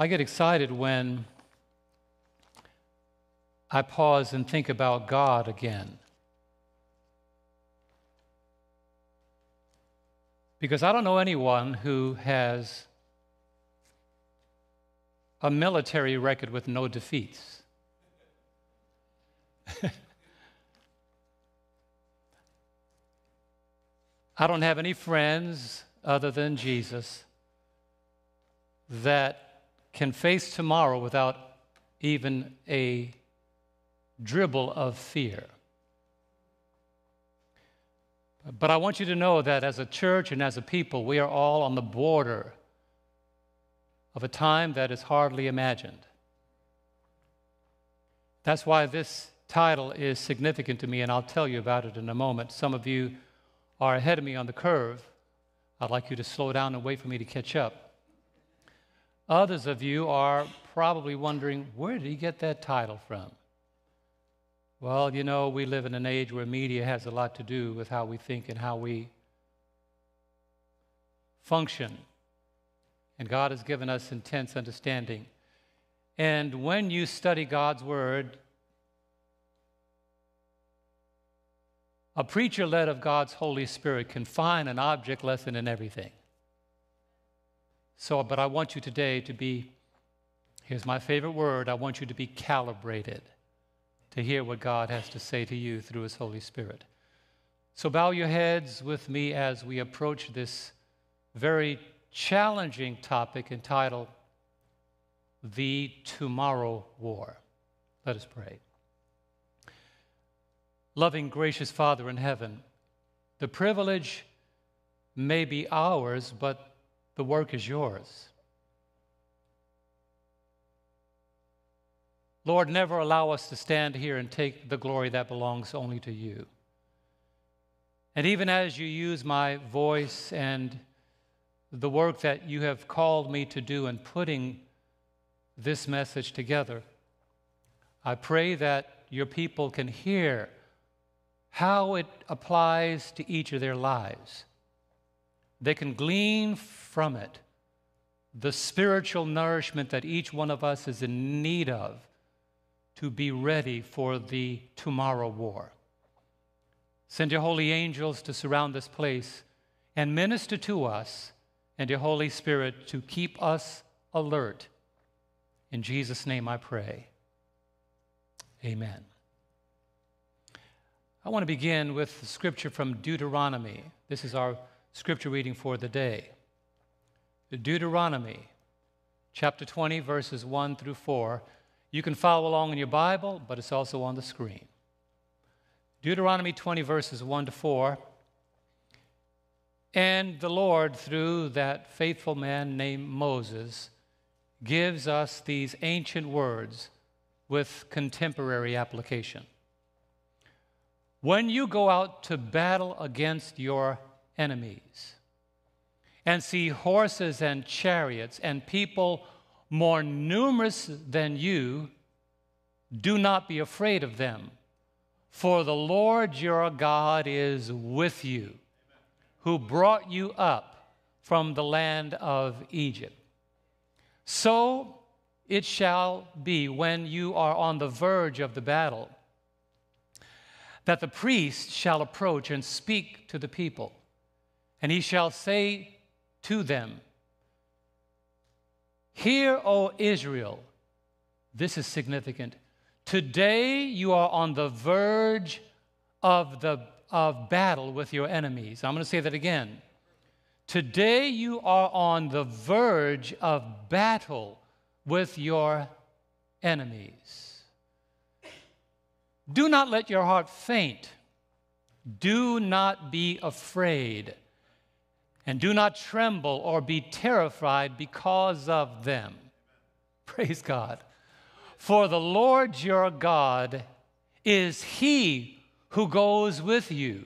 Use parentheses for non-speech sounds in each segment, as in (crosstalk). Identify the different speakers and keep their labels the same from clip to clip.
Speaker 1: I get excited when I pause and think about God again. Because I don't know anyone who has a military record with no defeats. (laughs) I don't have any friends other than Jesus that can face tomorrow without even a dribble of fear. But I want you to know that as a church and as a people, we are all on the border of a time that is hardly imagined. That's why this title is significant to me, and I'll tell you about it in a moment. Some of you are ahead of me on the curve. I'd like you to slow down and wait for me to catch up. Others of you are probably wondering where did he get that title from? Well, you know, we live in an age where media has a lot to do with how we think and how we function. And God has given us intense understanding. And when you study God's Word, A preacher led of God's Holy Spirit can find an object lesson in everything. So, but I want you today to be, here's my favorite word, I want you to be calibrated to hear what God has to say to you through His Holy Spirit. So, bow your heads with me as we approach this very challenging topic entitled The Tomorrow War. Let us pray. Loving, gracious Father in heaven, the privilege may be ours, but the work is yours. Lord, never allow us to stand here and take the glory that belongs only to you. And even as you use my voice and the work that you have called me to do in putting this message together, I pray that your people can hear how it applies to each of their lives. They can glean from it the spiritual nourishment that each one of us is in need of to be ready for the tomorrow war. Send your holy angels to surround this place and minister to us and your Holy Spirit to keep us alert. In Jesus' name I pray. Amen. I want to begin with the scripture from Deuteronomy. This is our scripture reading for the day. Deuteronomy, chapter 20, verses 1 through 4. You can follow along in your Bible, but it's also on the screen. Deuteronomy 20, verses 1 to 4. And the Lord, through that faithful man named Moses, gives us these ancient words with contemporary application. When you go out to battle against your enemies and see horses and chariots and people more numerous than you, do not be afraid of them, for the Lord your God is with you, who brought you up from the land of Egypt. So it shall be when you are on the verge of the battle that the priest shall approach and speak to the people, and he shall say to them, Hear, O Israel, this is significant. Today you are on the verge of, the, of battle with your enemies. I'm going to say that again. Today you are on the verge of battle with your enemies. Do not let your heart faint. Do not be afraid. And do not tremble or be terrified because of them. (laughs) Praise God. For the Lord your God is He who goes with you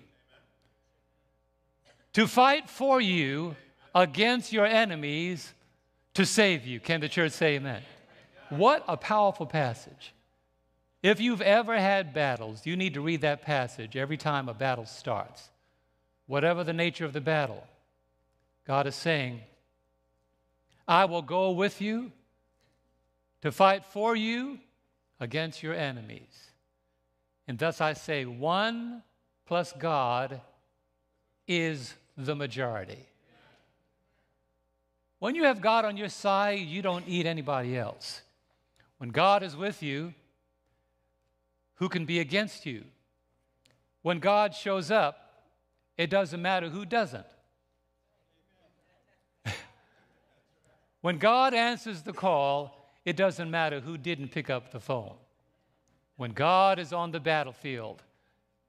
Speaker 1: to fight for you against your enemies to save you. Can the church say amen? What a powerful passage. If you've ever had battles, you need to read that passage every time a battle starts. Whatever the nature of the battle, God is saying, I will go with you to fight for you against your enemies. And thus I say, one plus God is the majority. When you have God on your side, you don't need anybody else. When God is with you, who can be against you? When God shows up, it doesn't matter who doesn't. When God answers the call, it doesn't matter who didn't pick up the phone. When God is on the battlefield,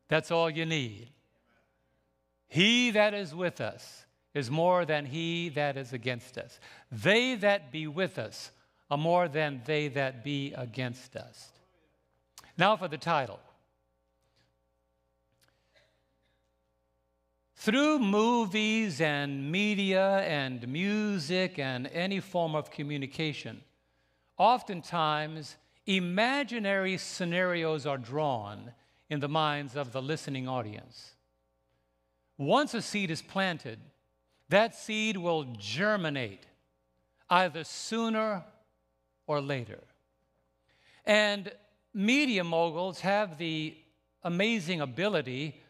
Speaker 1: that's all you need. He that is with us is more than he that is against us. They that be with us are more than they that be against us. Now for the title. Through movies and media and music and any form of communication, oftentimes imaginary scenarios are drawn in the minds of the listening audience. Once a seed is planted, that seed will germinate either sooner or later. And media moguls have the amazing ability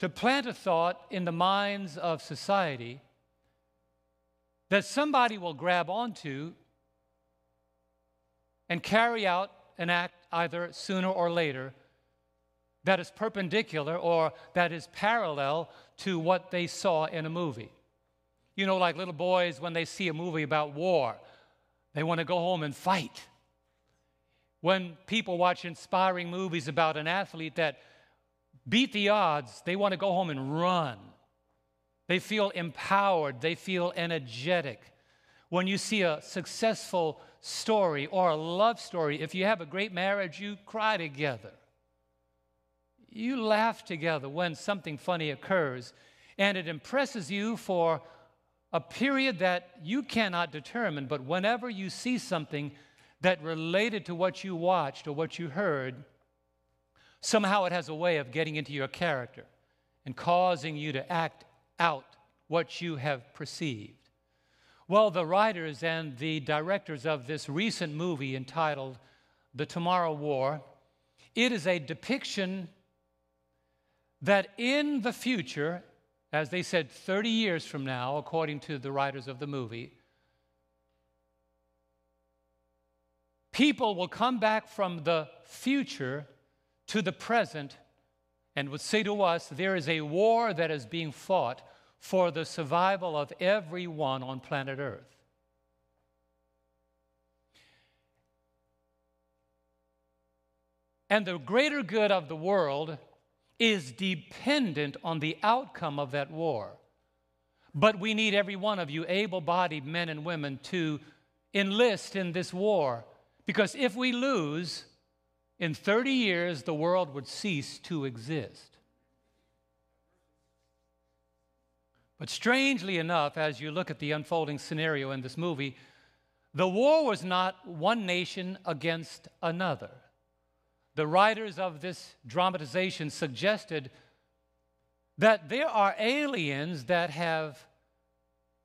Speaker 1: to plant a thought in the minds of society that somebody will grab onto and carry out an act either sooner or later that is perpendicular or that is parallel to what they saw in a movie. You know, like little boys, when they see a movie about war, they want to go home and fight. When people watch inspiring movies about an athlete that beat the odds, they want to go home and run. They feel empowered, they feel energetic. When you see a successful story or a love story, if you have a great marriage, you cry together. You laugh together when something funny occurs, and it impresses you for a period that you cannot determine. But whenever you see something that related to what you watched or what you heard, somehow it has a way of getting into your character and causing you to act out what you have perceived. Well, the writers and the directors of this recent movie entitled The Tomorrow War, it is a depiction that in the future, as they said 30 years from now, according to the writers of the movie, people will come back from the future to the present and would say to us, There is a war that is being fought for the survival of everyone on planet Earth. And the greater good of the world is dependent on the outcome of that war. But we need every one of you, able bodied men and women, to enlist in this war. Because if we lose, in 30 years, the world would cease to exist. But strangely enough, as you look at the unfolding scenario in this movie, the war was not one nation against another the writers of this dramatization suggested that there are aliens that have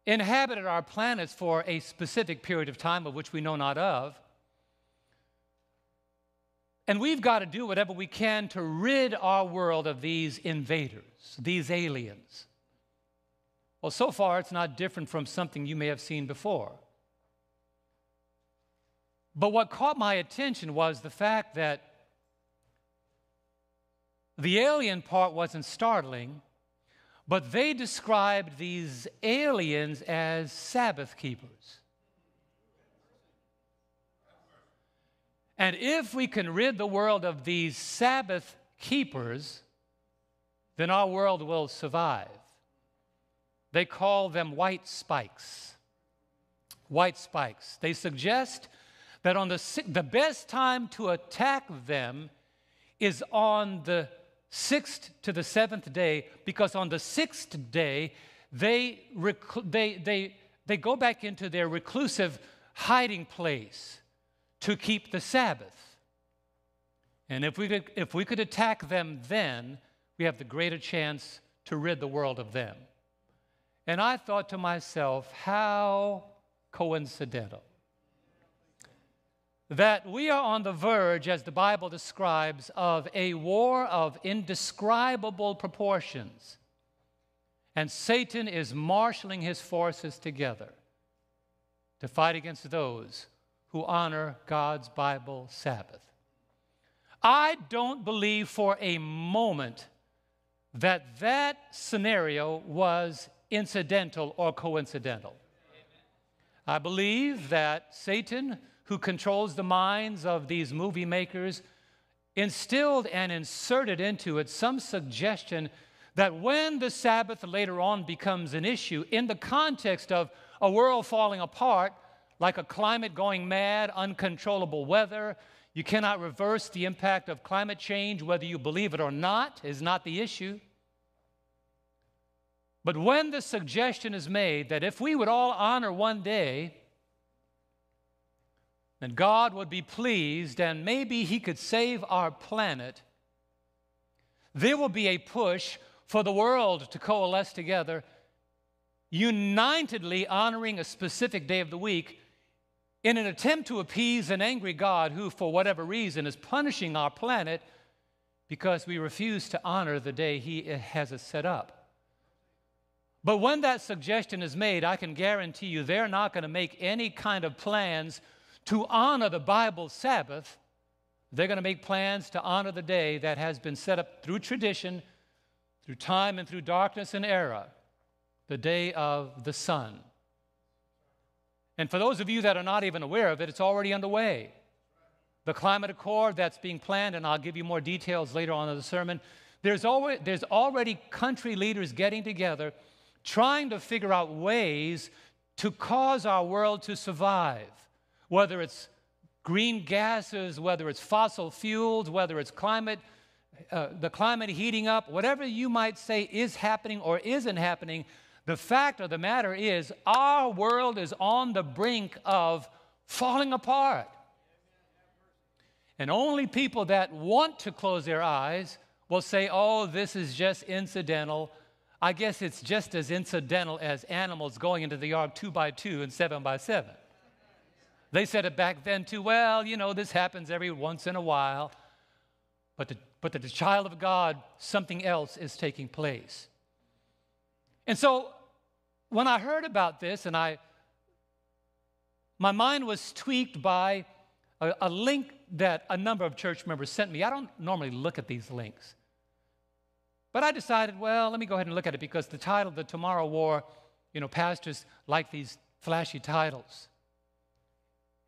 Speaker 1: inhabited our planets for a specific period of time of which we know not of. And we've got to do whatever we can to rid our world of these invaders, these aliens. Well, so far, it's not different from something you may have seen before. But what caught my attention was the fact that the alien part wasn't startling, but they described these aliens as Sabbath keepers. And if we can rid the world of these Sabbath keepers, then our world will survive. They call them white spikes. White spikes. They suggest that on the, the best time to attack them is on the sixth to the seventh day, because on the sixth day, they, they, they, they go back into their reclusive hiding place to keep the Sabbath. And if we, could, if we could attack them then, we have the greater chance to rid the world of them. And I thought to myself, how coincidental. that we are on the verge, as the Bible describes, of a war of indescribable proportions. And Satan is marshaling his forces together to fight against those who honor God's Bible Sabbath. I don't believe for a moment that that scenario was incidental or coincidental. I believe that Satan, who controls the minds of these movie makers, instilled and inserted into it some suggestion that when the Sabbath later on becomes an issue in the context of a world falling apart, like a climate going mad, uncontrollable weather, you cannot reverse the impact of climate change, whether you believe it or not, is not the issue. But when the suggestion is made that if we would all honor one day, then God would be pleased and maybe He could save our planet, there will be a push for the world to coalesce together, unitedly honoring a specific day of the week in an attempt to appease an angry God who, for whatever reason, is punishing our planet because we refuse to honor the day He has us set up. But when that suggestion is made, I can guarantee you they're not going to make any kind of plans to honor the Bible Sabbath. They're going to make plans to honor the day that has been set up through tradition, through time, and through darkness and era the day of the sun. And for those of you that are not even aware of it, it's already underway. The climate accord that's being planned, and I'll give you more details later on in the sermon. There's, always, there's already country leaders getting together trying to figure out ways to cause our world to survive, whether it's green gases, whether it's fossil fuels, whether it's climate, uh, the climate heating up, whatever you might say is happening or isn't happening, the fact of the matter is our world is on the brink of falling apart. And only people that want to close their eyes will say, oh, this is just incidental. I guess it's just as incidental as animals going into the yard two by two and seven by seven. They said it back then too. Well, you know, this happens every once in a while. But, the, but the child of God, something else is taking place. And so when I heard about this, and I, my mind was tweaked by a, a link that a number of church members sent me. I don't normally look at these links. But I decided, well, let me go ahead and look at it because the title, The Tomorrow War, you know, pastors like these flashy titles.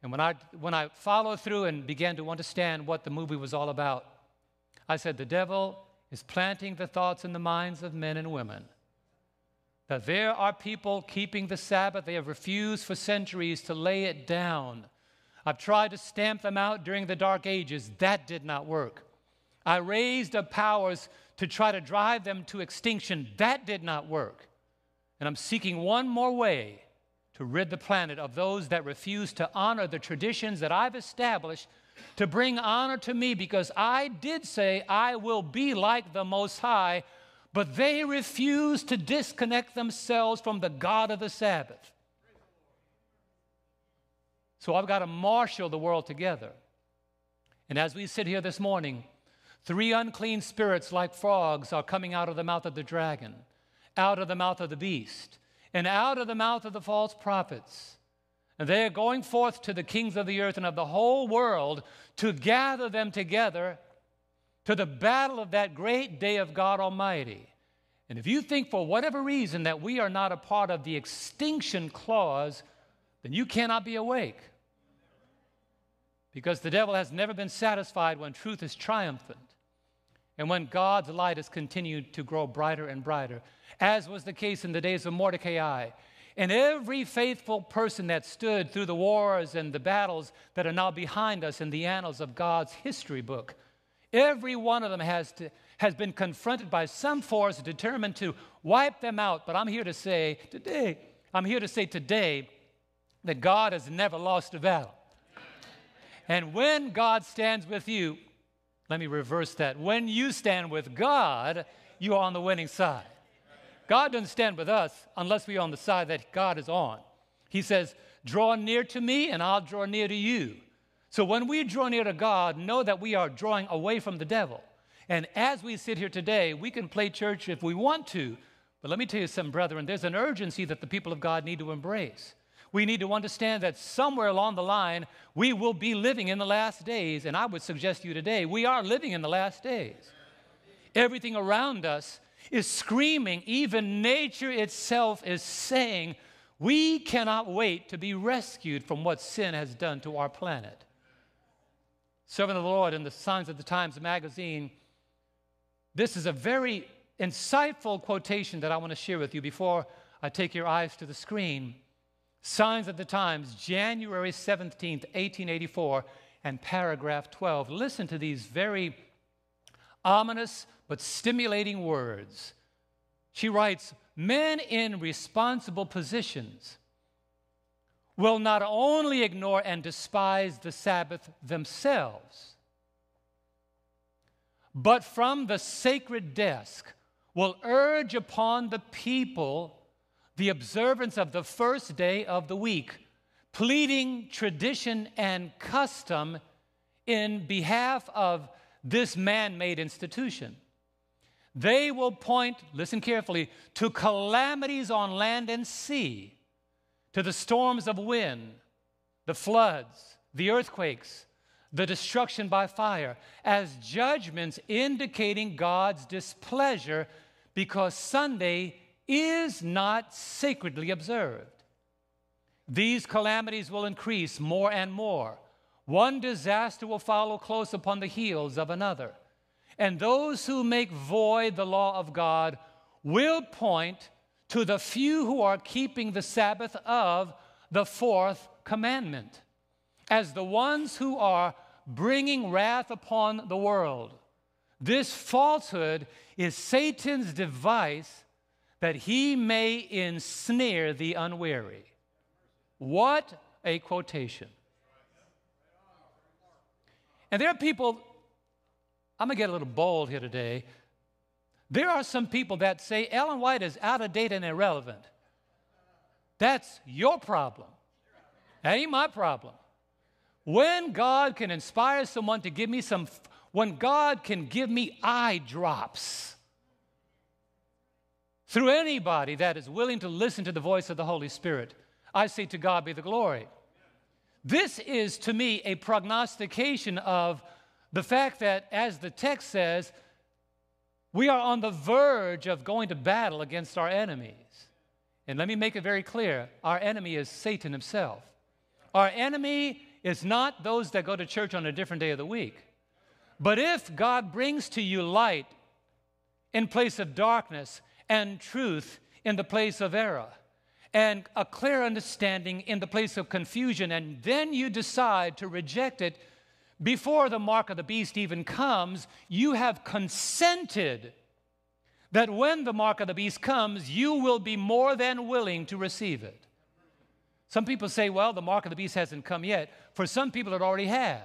Speaker 1: And when I, when I followed through and began to understand what the movie was all about, I said, the devil is planting the thoughts in the minds of men and women that there are people keeping the Sabbath. They have refused for centuries to lay it down. I've tried to stamp them out during the Dark Ages. That did not work. I raised up powers to try to drive them to extinction. That did not work. And I'm seeking one more way to rid the planet of those that refuse to honor the traditions that I've established to bring honor to me because I did say I will be like the Most High, but they refuse to disconnect themselves from the God of the Sabbath. So I've got to marshal the world together. And as we sit here this morning, Three unclean spirits, like frogs, are coming out of the mouth of the dragon, out of the mouth of the beast, and out of the mouth of the false prophets. And they are going forth to the kings of the earth and of the whole world to gather them together to the battle of that great day of God Almighty. And if you think for whatever reason that we are not a part of the extinction clause, then you cannot be awake. Because the devil has never been satisfied when truth is triumphant and when God's light has continued to grow brighter and brighter, as was the case in the days of Mordecai. And every faithful person that stood through the wars and the battles that are now behind us in the annals of God's history book, every one of them has, to, has been confronted by some force determined to wipe them out. But I'm here to say today, I'm here to say today that God has never lost a battle. And when God stands with you, let me reverse that. When you stand with God, you are on the winning side. God doesn't stand with us unless we're on the side that God is on. He says, Draw near to me, and I'll draw near to you. So when we draw near to God, know that we are drawing away from the devil. And as we sit here today, we can play church if we want to. But let me tell you something, brethren, there's an urgency that the people of God need to embrace. We need to understand that somewhere along the line, we will be living in the last days. And I would suggest to you today, we are living in the last days. Everything around us is screaming, even nature itself is saying, we cannot wait to be rescued from what sin has done to our planet. Servant of the Lord in the Signs of the Times magazine, this is a very insightful quotation that I want to share with you before I take your eyes to the screen. Signs of the Times, January 17th, 1884, and paragraph 12. Listen to these very ominous but stimulating words. She writes Men in responsible positions will not only ignore and despise the Sabbath themselves, but from the sacred desk will urge upon the people the observance of the first day of the week, pleading tradition and custom in behalf of this man made institution. They will point, listen carefully, to calamities on land and sea, to the storms of wind, the floods, the earthquakes, the destruction by fire, as judgments indicating God's displeasure because Sunday is not sacredly observed. These calamities will increase more and more. One disaster will follow close upon the heels of another. And those who make void the law of God will point to the few who are keeping the Sabbath of the fourth commandment as the ones who are bringing wrath upon the world. This falsehood is Satan's device that he may ensnare the unwary. What a quotation. And there are people I'm going to get a little bold here today. There are some people that say Ellen White is out of date and irrelevant. That's your problem. That ain't my problem. When God can inspire someone to give me some, when God can give me eye drops through anybody that is willing to listen to the voice of the Holy Spirit, I say to God be the glory. This is to me a prognostication of the fact that, as the text says, we are on the verge of going to battle against our enemies. And let me make it very clear our enemy is Satan himself. Our enemy is not those that go to church on a different day of the week. But if God brings to you light in place of darkness and truth in the place of error, and a clear understanding in the place of confusion, and then you decide to reject it before the mark of the beast even comes, you have consented that when the mark of the beast comes, you will be more than willing to receive it. Some people say, well, the mark of the beast hasn't come yet. For some people, it already has.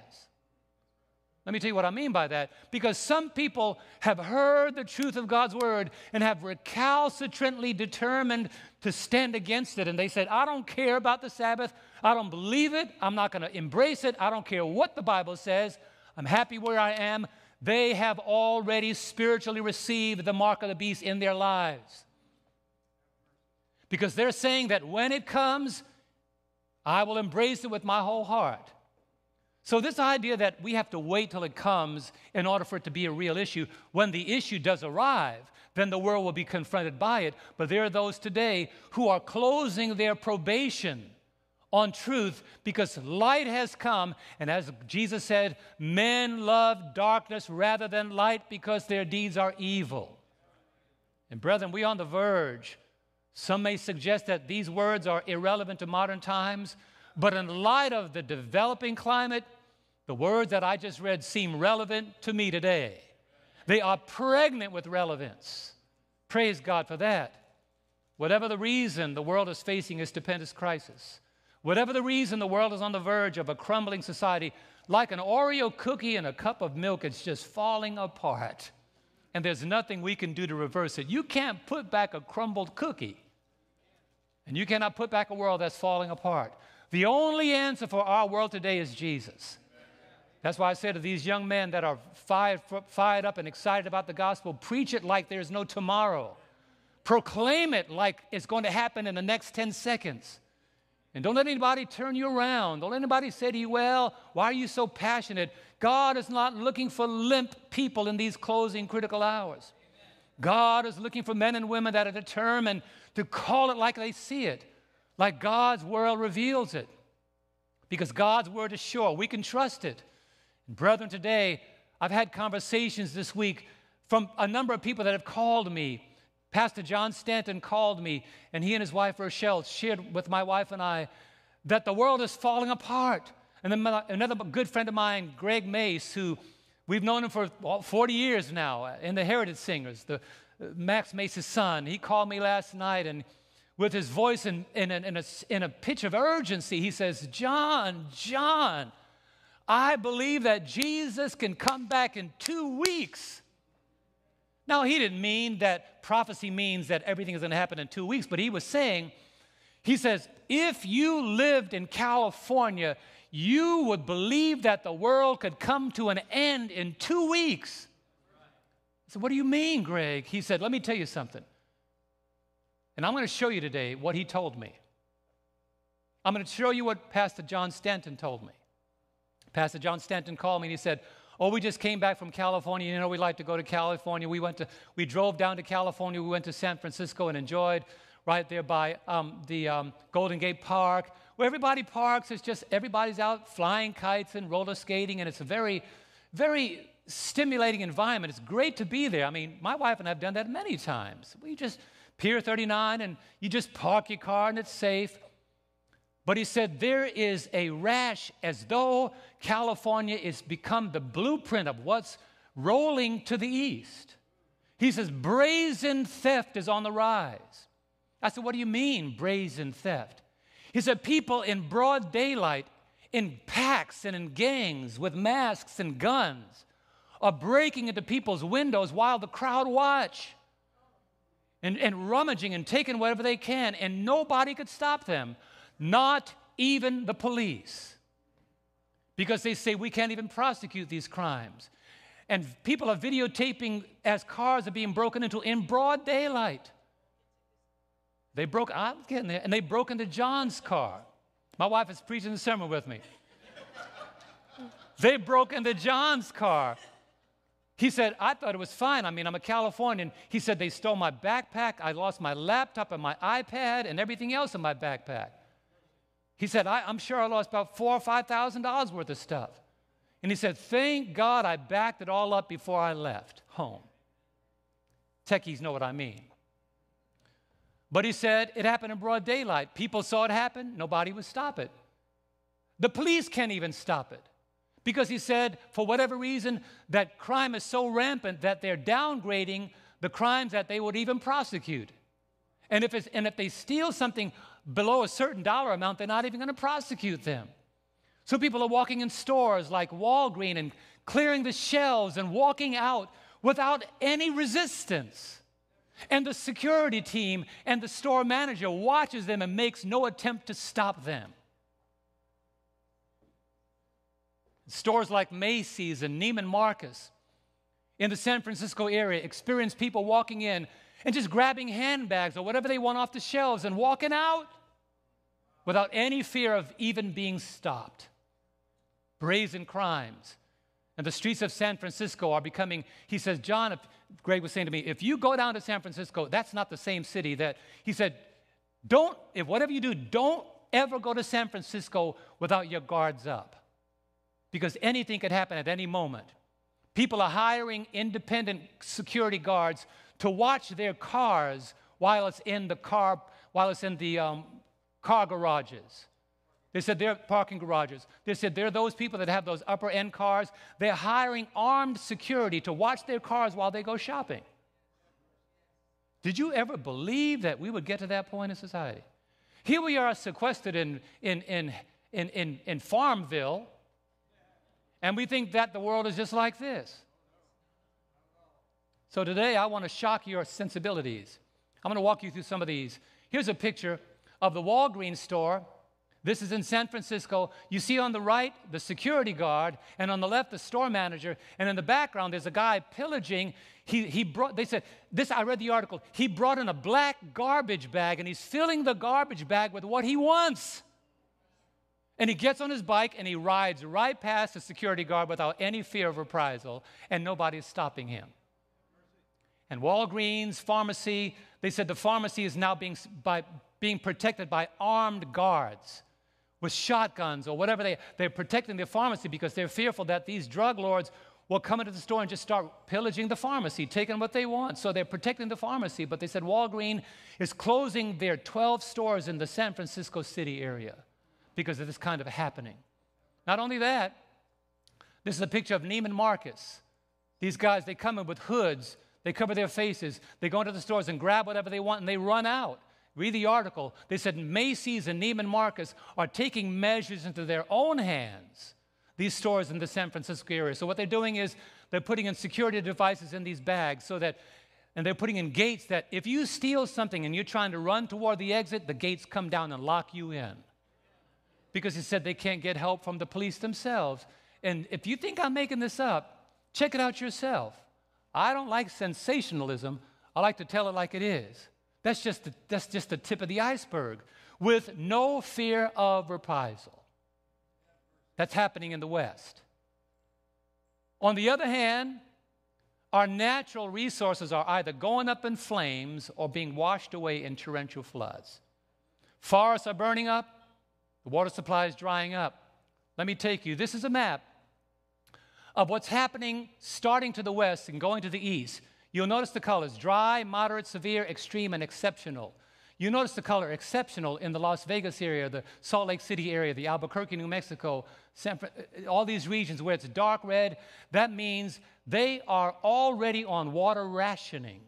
Speaker 1: Let me tell you what I mean by that. Because some people have heard the truth of God's word and have recalcitrantly determined to stand against it. And they said, I don't care about the Sabbath. I don't believe it. I'm not going to embrace it. I don't care what the Bible says. I'm happy where I am. They have already spiritually received the mark of the beast in their lives. Because they're saying that when it comes, I will embrace it with my whole heart. So, this idea that we have to wait till it comes in order for it to be a real issue, when the issue does arrive, then the world will be confronted by it. But there are those today who are closing their probation on truth because light has come. And as Jesus said, men love darkness rather than light because their deeds are evil. And, brethren, we are on the verge. Some may suggest that these words are irrelevant to modern times. But in light of the developing climate, the words that I just read seem relevant to me today. They are pregnant with relevance. Praise God for that. Whatever the reason the world is facing a stupendous crisis, whatever the reason the world is on the verge of a crumbling society, like an Oreo cookie and a cup of milk, it's just falling apart. And there's nothing we can do to reverse it. You can't put back a crumbled cookie, and you cannot put back a world that's falling apart. The only answer for our world today is Jesus. That's why I say to these young men that are fired, fired up and excited about the gospel, preach it like there's no tomorrow. Proclaim it like it's going to happen in the next 10 seconds. And don't let anybody turn you around. Don't let anybody say to you, well, why are you so passionate? God is not looking for limp people in these closing critical hours. God is looking for men and women that are determined to call it like they see it, like God's world reveals it. Because God's word is sure, we can trust it. And brethren, today, I've had conversations this week from a number of people that have called me Pastor John Stanton called me, and he and his wife Rochelle shared with my wife and I that the world is falling apart. And then another good friend of mine, Greg Mace, who we've known him for 40 years now uh, in the Heritage Singers, the, uh, Max Mace's son, he called me last night and with his voice in, in, in, a, in a pitch of urgency, he says, John, John, I believe that Jesus can come back in two weeks. Now, he didn't mean that prophecy means that everything is going to happen in two weeks, but he was saying, he says, if you lived in California, you would believe that the world could come to an end in two weeks. I said, What do you mean, Greg? He said, Let me tell you something. And I'm going to show you today what he told me. I'm going to show you what Pastor John Stanton told me. Pastor John Stanton called me and he said, Oh, we just came back from California. You know, we like to go to California. We went to, we drove down to California. We went to San Francisco and enjoyed right there by um, the um, Golden Gate Park, where everybody parks. It's just everybody's out flying kites and roller skating, and it's a very, very stimulating environment. It's great to be there. I mean, my wife and I have done that many times. We just Pier 39, and you just park your car and it's safe. But he said there is a rash as though California is become the blueprint of what's rolling to the east. He says brazen theft is on the rise. I said, What do you mean, brazen theft? He said, People in broad daylight, in packs and in gangs with masks and guns, are breaking into people's windows while the crowd watch and, and rummaging and taking whatever they can, and nobody could stop them not even the police, because they say we can't even prosecute these crimes. And people are videotaping as cars are being broken into in broad daylight. They broke, I'm getting there, and they broke into John's car. My wife is preaching the sermon with me. they broke into John's car. He said, I thought it was fine. I mean, I'm a Californian. He said, they stole my backpack. I lost my laptop and my iPad and everything else in my backpack. He said, I, am sure I lost about four or five thousand dollars worth of stuff. And he said, Thank God I backed it all up before I left home. Techies know what I mean. But he said it happened in broad daylight. People saw it happen, nobody would stop it. The police can't even stop it. Because he said, for whatever reason, that crime is so rampant that they're downgrading the crimes that they would even prosecute. And if, and if they steal something below a certain dollar amount, they're not even going to prosecute them. So people are walking in stores like Walgreens and clearing the shelves and walking out without any resistance. And the security team and the store manager watches them and makes no attempt to stop them. Stores like Macy's and Neiman Marcus in the San Francisco area experience people walking in and just grabbing handbags or whatever they want off the shelves and walking out without any fear of even being stopped. Brazen crimes. And the streets of San Francisco are becoming, he says, John, if, Greg was saying to me, if you go down to San Francisco, that's not the same city that, he said, don't, if whatever you do, don't ever go to San Francisco without your guards up. Because anything could happen at any moment. People are hiring independent security guards to watch their cars while it's in the car, while it's in the um, car garages. They said they're parking garages. They said they're those people that have those upper end cars. They're hiring armed security to watch their cars while they go shopping. Did you ever believe that we would get to that point in society? Here we are sequestered in, in, in, in, in, in Farmville, and we think that the world is just like this. So today I want to shock your sensibilities. I'm going to walk you through some of these. Here's a picture of the Walgreens store This is in San Francisco. You see on the right the security guard, and on the left the store manager, and in the background there's a guy pillaging. He, he brought, they said, this, I read the article, he brought in a black garbage bag and he's filling the garbage bag with what he wants. And he gets on his bike and he rides right past the security guard without any fear of reprisal, and nobody's stopping him. And Walgreens pharmacy, they said the pharmacy is now being, by, being protected by armed guards with shotguns or whatever they, they're protecting the pharmacy because they're fearful that these drug lords will come into the store and just start pillaging the pharmacy, taking what they want. So they're protecting the pharmacy. But they said Walgreens is closing their 12 stores in the San Francisco city area because of this kind of happening. Not only that, this is a picture of Neiman Marcus. These guys, they come in with hoods, they cover their faces, they go into the stores and grab whatever they want and they run out. Read the article. They said Macy's and Neiman Marcus are taking measures into their own hands, these stores in the San Francisco area. So, what they're doing is they're putting in security devices in these bags so that, and they're putting in gates that if you steal something and you're trying to run toward the exit, the gates come down and lock you in. Because he said they can't get help from the police themselves. And if you think I'm making this up, check it out yourself. I don't like sensationalism, I like to tell it like it is. That's just, the, that's just the tip of the iceberg with no fear of reprisal. That's happening in the West. On the other hand, our natural resources are either going up in flames or being washed away in torrential floods. Forests are burning up, the water supply is drying up. Let me take you, this is a map of what's happening starting to the west and going to the east. You'll notice the colors dry, moderate, severe, extreme, and exceptional. You notice the color exceptional in the Las Vegas area, the Salt Lake City area, the Albuquerque, New Mexico, San, uh, all these regions where it's dark red. That means they are already on water rationing.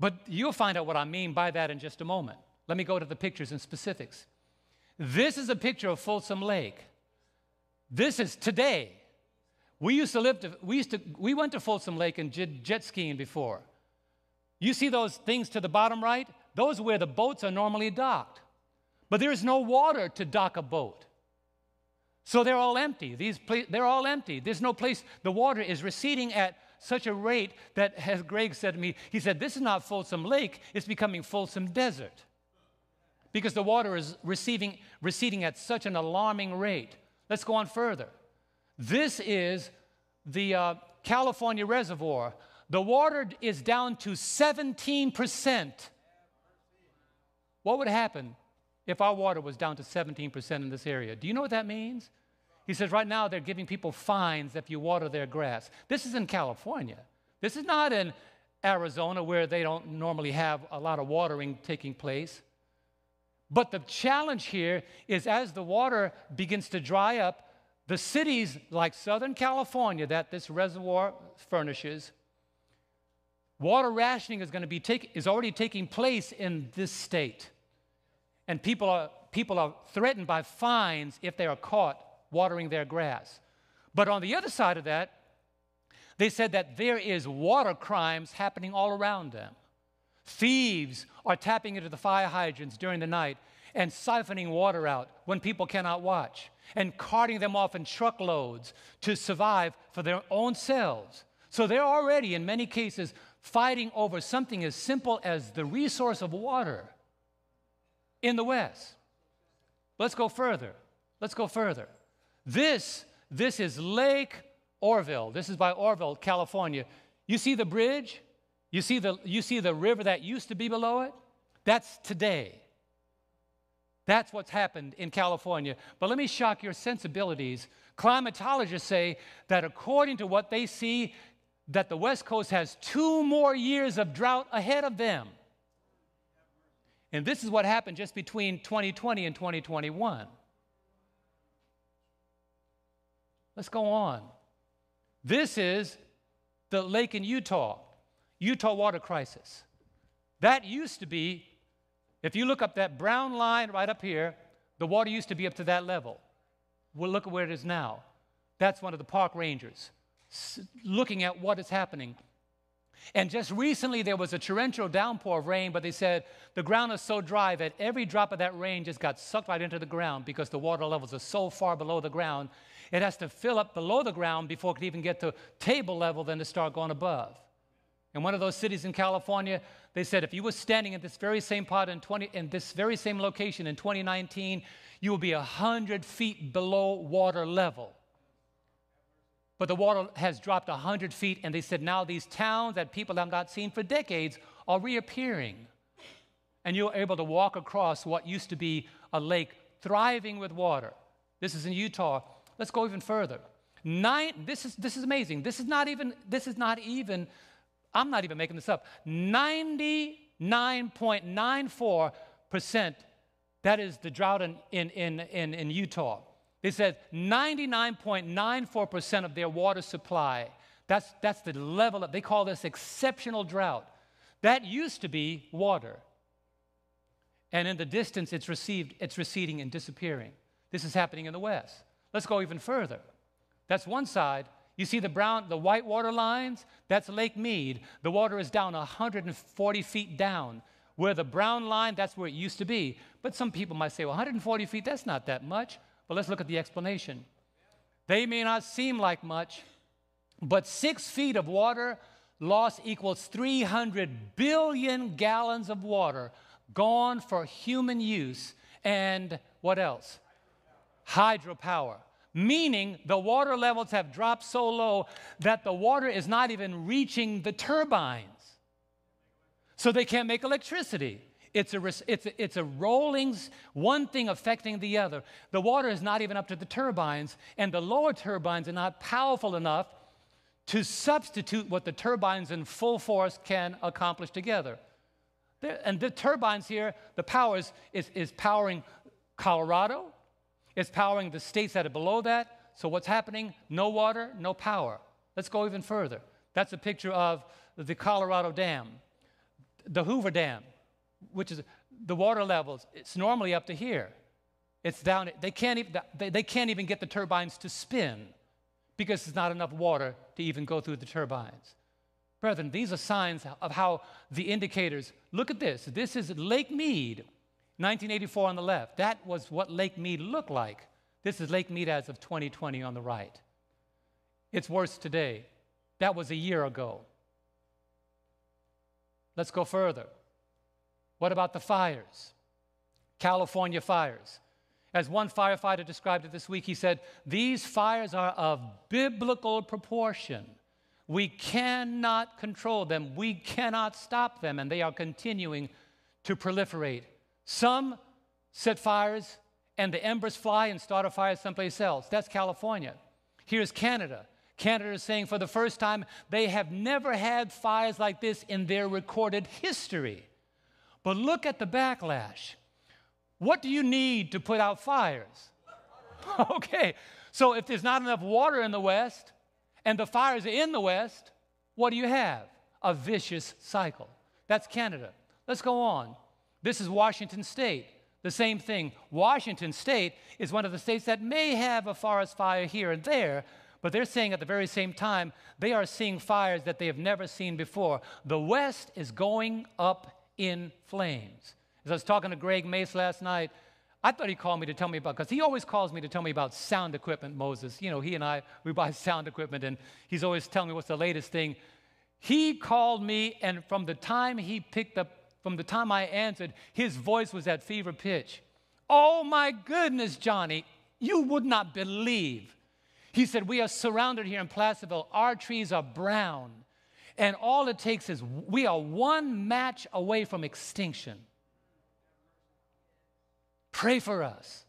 Speaker 1: But you'll find out what I mean by that in just a moment. Let me go to the pictures and specifics. This is a picture of Folsom Lake. This is today. We used to live, to, we, used to, we went to Folsom Lake and did jet skiing before. You see those things to the bottom right? Those are where the boats are normally docked. But there is no water to dock a boat. So they're all empty. These they're all empty. There's no place. The water is receding at such a rate that, as Greg said to me, he said, This is not Folsom Lake, it's becoming Folsom Desert. Because the water is receiving, receding at such an alarming rate. Let's go on further. This is the uh, California reservoir. The water is down to 17%. What would happen if our water was down to 17% in this area? Do you know what that means? He says right now they're giving people fines if you water their grass. This is in California. This is not in Arizona where they don't normally have a lot of watering taking place. But the challenge here is as the water begins to dry up, the cities like Southern California that this reservoir furnishes, water rationing is going to be take, is already taking place in this state. And people are, people are threatened by fines if they are caught watering their grass. But on the other side of that, they said that there is water crimes happening all around them. Thieves are tapping into the fire hydrants during the night and siphoning water out when people cannot watch and carting them off in truckloads to survive for their own selves. So they're already, in many cases, fighting over something as simple as the resource of water in the West. Let's go further. Let's go further. This, this is Lake Oroville. This is by Oroville, California. You see the bridge? You see the, you see the river that used to be below it? That's today. That's what's happened in California. But let me shock your sensibilities. Climatologists say that according to what they see, that the West Coast has two more years of drought ahead of them. And this is what happened just between 2020 and 2021. Let's go on. This is the lake in Utah, Utah water crisis. That used to be if you look up that brown line right up here, the water used to be up to that level. Well, look at where it is now. That's one of the park rangers looking at what is happening. And just recently, there was a torrential downpour of rain, but they said the ground is so dry that every drop of that rain just got sucked right into the ground because the water levels are so far below the ground. It has to fill up below the ground before it can even get to table level, then to start going above. In one of those cities in California, they said if you were standing at this very same pot in, 20, in this very same location in 2019, you will be 100 feet below water level. But the water has dropped 100 feet, and they said now these towns that people have not seen for decades are reappearing. And you're able to walk across what used to be a lake thriving with water. This is in Utah. Let's go even further. Nine, this, is, this is amazing. This is not even, this is not even, I'm not even making this up. 99.94%, that is the drought in, in, in, in, Utah. They said 99.94% of their water supply, that's, that's the level of, they call this exceptional drought. That used to be water. And in the distance, it's, received, it's receding and disappearing. This is happening in the West. Let's go even further. That's one side. You see the brown, the white water lines? That's Lake Mead. The water is down 140 feet down. Where the brown line, that's where it used to be. But some people might say, well, 140 feet, that's not that much. But let's look at the explanation. They may not seem like much, but six feet of water loss equals 300 billion gallons of water gone for human use and what else? Hydropower. Meaning the water levels have dropped so low that the water is not even reaching the turbines. So they can't make electricity. It's a, it's, a, it's a rolling, one thing affecting the other. The water is not even up to the turbines, and the lower turbines are not powerful enough to substitute what the turbines in full force can accomplish together. And the turbines here, the power is, is powering Colorado, it's powering the states that are below that. So what's happening? No water, no power. Let's go even further. That's a picture of the Colorado Dam, the Hoover Dam which is the water levels, it's normally up to here. It's down, they can't, even, they, can't even get the turbines to spin because there's not enough water to even go through the turbines. Brethren, these are signs of how the indicators, look at this. This is Lake Mead, 1984 on the left. That was what Lake Mead looked like. This is Lake Mead as of 2020 on the right. It's worse today. That was a year ago. Let's go further. What about the fires? California fires. As one firefighter described it this week, he said, These fires are of biblical proportion. We cannot control them, we cannot stop them, and they are continuing to proliferate. Some set fires and the embers fly and start a fire someplace else. That's California. Here's Canada. Canada is saying for the first time they have never had fires like this in their recorded history. But look at the backlash. What do you need to put out fires? (laughs) okay, so if there's not enough water in the West and the fires are in the West, what do you have? A vicious cycle. That's Canada. Let's go on. This is Washington State. The same thing. Washington State is one of the states that may have a forest fire here and there, but they're saying at the very same time, they are seeing fires that they have never seen before. The West is going up in flames. As I was talking to Greg Mace last night, I thought he called me to tell me about, because he always calls me to tell me about sound equipment, Moses. You know, he and I, we buy (laughs) sound equipment, and he's always telling me what's the latest thing. He called me, and from the time he picked up, from the time I answered, his voice was at fever pitch. Oh my goodness, Johnny, you would not believe. He said, We are surrounded here in Placerville. Our trees are brown. And all it takes is we are one match away from extinction. Pray for us.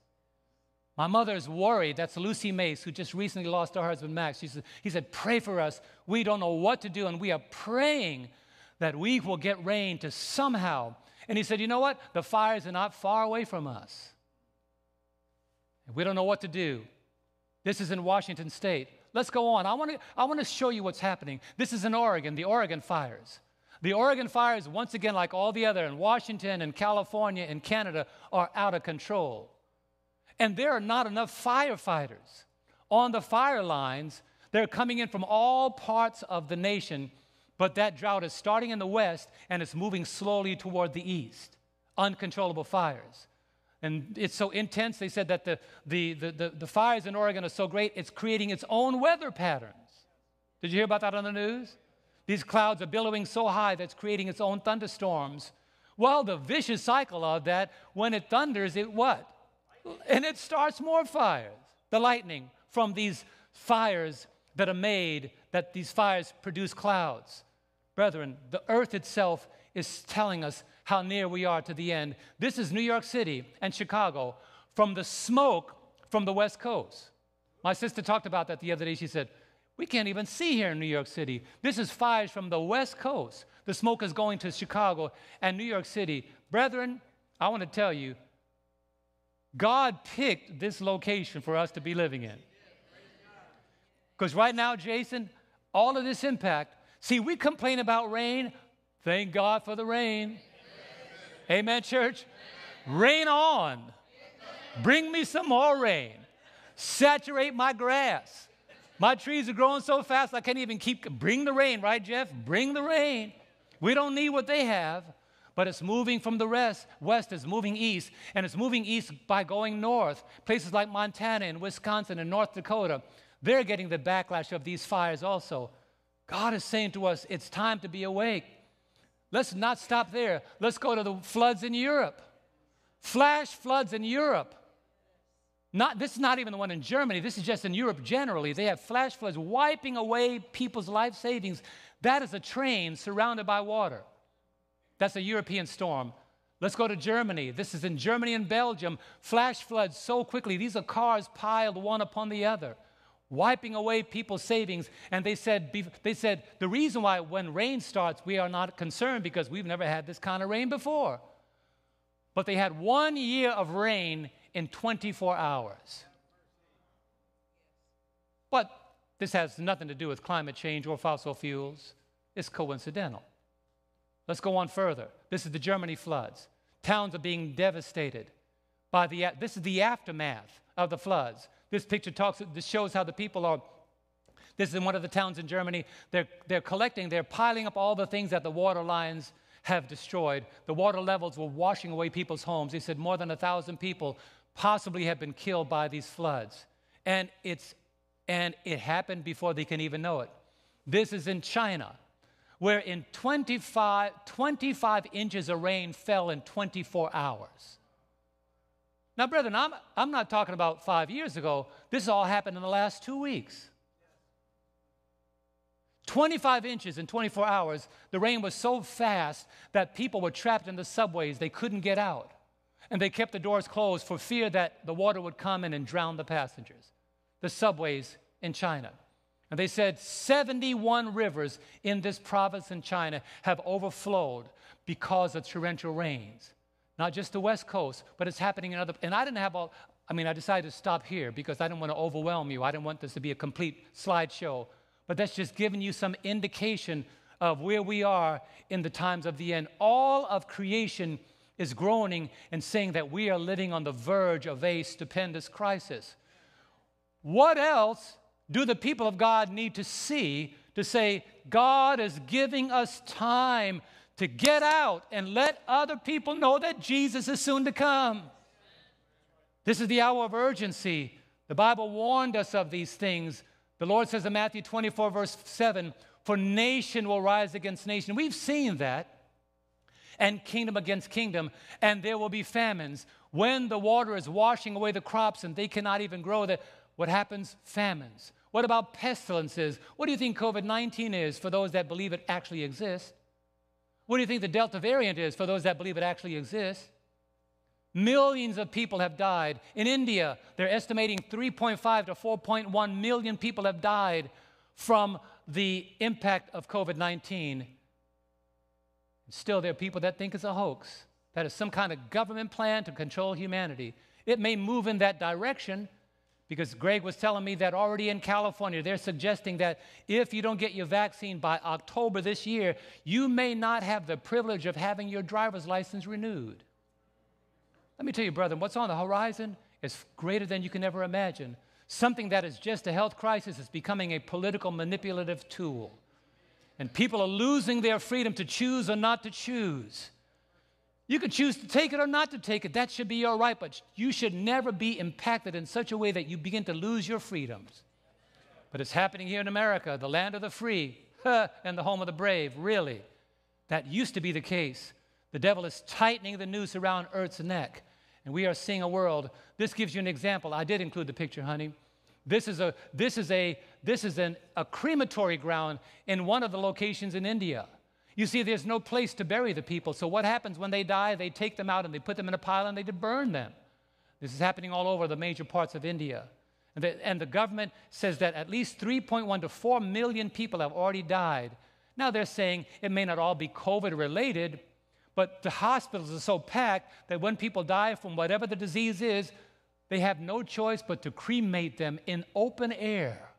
Speaker 1: My mother is worried. That's Lucy Mace, who just recently lost her husband, Max. She said, he said, Pray for us. We don't know what to do, and we are praying that we will get rain to somehow. And he said, You know what? The fires are not far away from us. we don't know what to do. This is in Washington State. Let's go on. I want to I want to show you what's happening. This is in Oregon, the Oregon fires. The Oregon fires, once again, like all the other in Washington and California and Canada, are out of control. And there are not enough firefighters on the fire lines. They're coming in from all parts of the nation But that drought is starting in the west and it's moving slowly toward the east. Uncontrollable fires. And it's so intense, they said that the, the, the, the, the fires in Oregon are so great, it's creating its own weather patterns. Did you hear about that on the news? These clouds are billowing so high that it's creating its own thunderstorms. Well, the vicious cycle of that, when it thunders, it what? And it starts more fires. The lightning from these fires that are made, that these fires produce clouds. Brethren, the earth itself is telling us how near we are to the end. This is New York City and Chicago from the smoke from the West Coast. My sister talked about that the other day. She said, We can't even see here in New York City. This is fires from the West Coast. The smoke is going to Chicago and New York City. Brethren, I want to tell you, God picked this location for us to be living in. Because right now, Jason, all of this impact See, we complain about rain. Thank God for the rain. Amen, Amen church. Amen. Rain on. Bring me some more rain. Saturate my grass. My trees are growing so fast I can't even keep. Bring the rain, right, Jeff? Bring the rain. We don't need what they have, but it's moving from the rest. West is moving east, and it's moving east by going north. Places like Montana and Wisconsin and North Dakota, they're getting the backlash of these fires also. God is saying to us, it's time to be awake. Let's not stop there. Let's go to the floods in Europe. Flash floods in Europe. Not, this is not even the one in Germany. This is just in Europe generally. They have flash floods wiping away people's life savings. That is a train surrounded by water. That's a European storm. Let's go to Germany. This is in Germany and Belgium. Flash floods so quickly. These are cars piled one upon the other wiping away people's savings. And they said, they said, the reason why when rain starts, we are not concerned because we've never had this kind of rain before. But they had one year of rain in 24 hours. But this has nothing to do with climate change or fossil fuels. It's coincidental. Let's go on further. This is the Germany floods. Towns are being devastated by the, this is the aftermath of the floods. This picture talks, this shows how the people are. This is in one of the towns in Germany. They're, they're collecting, they're piling up all the things that the water lines have destroyed. The water levels were washing away people's homes. They said more than a thousand people possibly have been killed by these floods. And, it's, and it happened before they can even know it. This is in China, where in 25, 25 inches of rain fell in 24 hours. Now, brethren, I'm, I'm not talking about five years ago. This all happened in the last two weeks. 25 inches in 24 hours. The rain was so fast that people were trapped in the subways. They couldn't get out. And they kept the doors closed for fear that the water would come in and drown the passengers. The subways in China. And they said 71 rivers in this province in China have overflowed because of torrential rains not just the West Coast, but it's happening in other. And I didn't have all. I mean, I decided to stop here because I didn't want to overwhelm you. I didn't want this to be a complete slideshow. But that's just giving you some indication of where we are in the times of the end. All of creation is groaning and saying that we are living on the verge of a stupendous crisis. What else do the people of God need to see to say, God is giving us time to get out and let other people know that Jesus is soon to come. This is the hour of urgency. The Bible warned us of these things. The Lord says in Matthew 24, verse 7, For nation will rise against nation. We've seen that. And kingdom against kingdom, and there will be famines. When the water is washing away the crops and they cannot even grow, that what happens? Famines. What about pestilences? What do you think COVID 19 is for those that believe it actually exists? What do you think the Delta variant is for those that believe it actually exists? Millions of people have died. In India, they're estimating 3.5 to 4.1 million people have died from the impact of COVID 19. Still, there are people that think it's a hoax, that it's some kind of government plan to control humanity. It may move in that direction, because Greg was telling me that already in California, they're suggesting that if you don't get your vaccine by October this year, you may not have the privilege of having your driver's license renewed. Let me tell you, brother, what's on the horizon is greater than you can ever imagine. Something that is just a health crisis is becoming a political manipulative tool. And people are losing their freedom to choose or not to choose. You can choose to take it or not to take it. That should be your right, but you should never be impacted in such a way that you begin to lose your freedoms. But it's happening here in America, the land of the free (laughs) and the home of the brave, really. That used to be the case. The devil is tightening the noose around Earth's neck, and we are seeing a world. This gives you an example. I did include the picture, honey. This is a this is a this is an, a crematory ground in one of the locations in India. You see, there's no place to bury the people. So what happens when they die? They take them out and they put them in a pile and they burn them. This is happening all over the major parts of India. And the, and the government says that at least 3.1 to 4 million people have already died. Now they're saying it may not all be COVID related, but the hospitals are so packed that when people die from whatever the disease is, they have no choice but to cremate them in open air.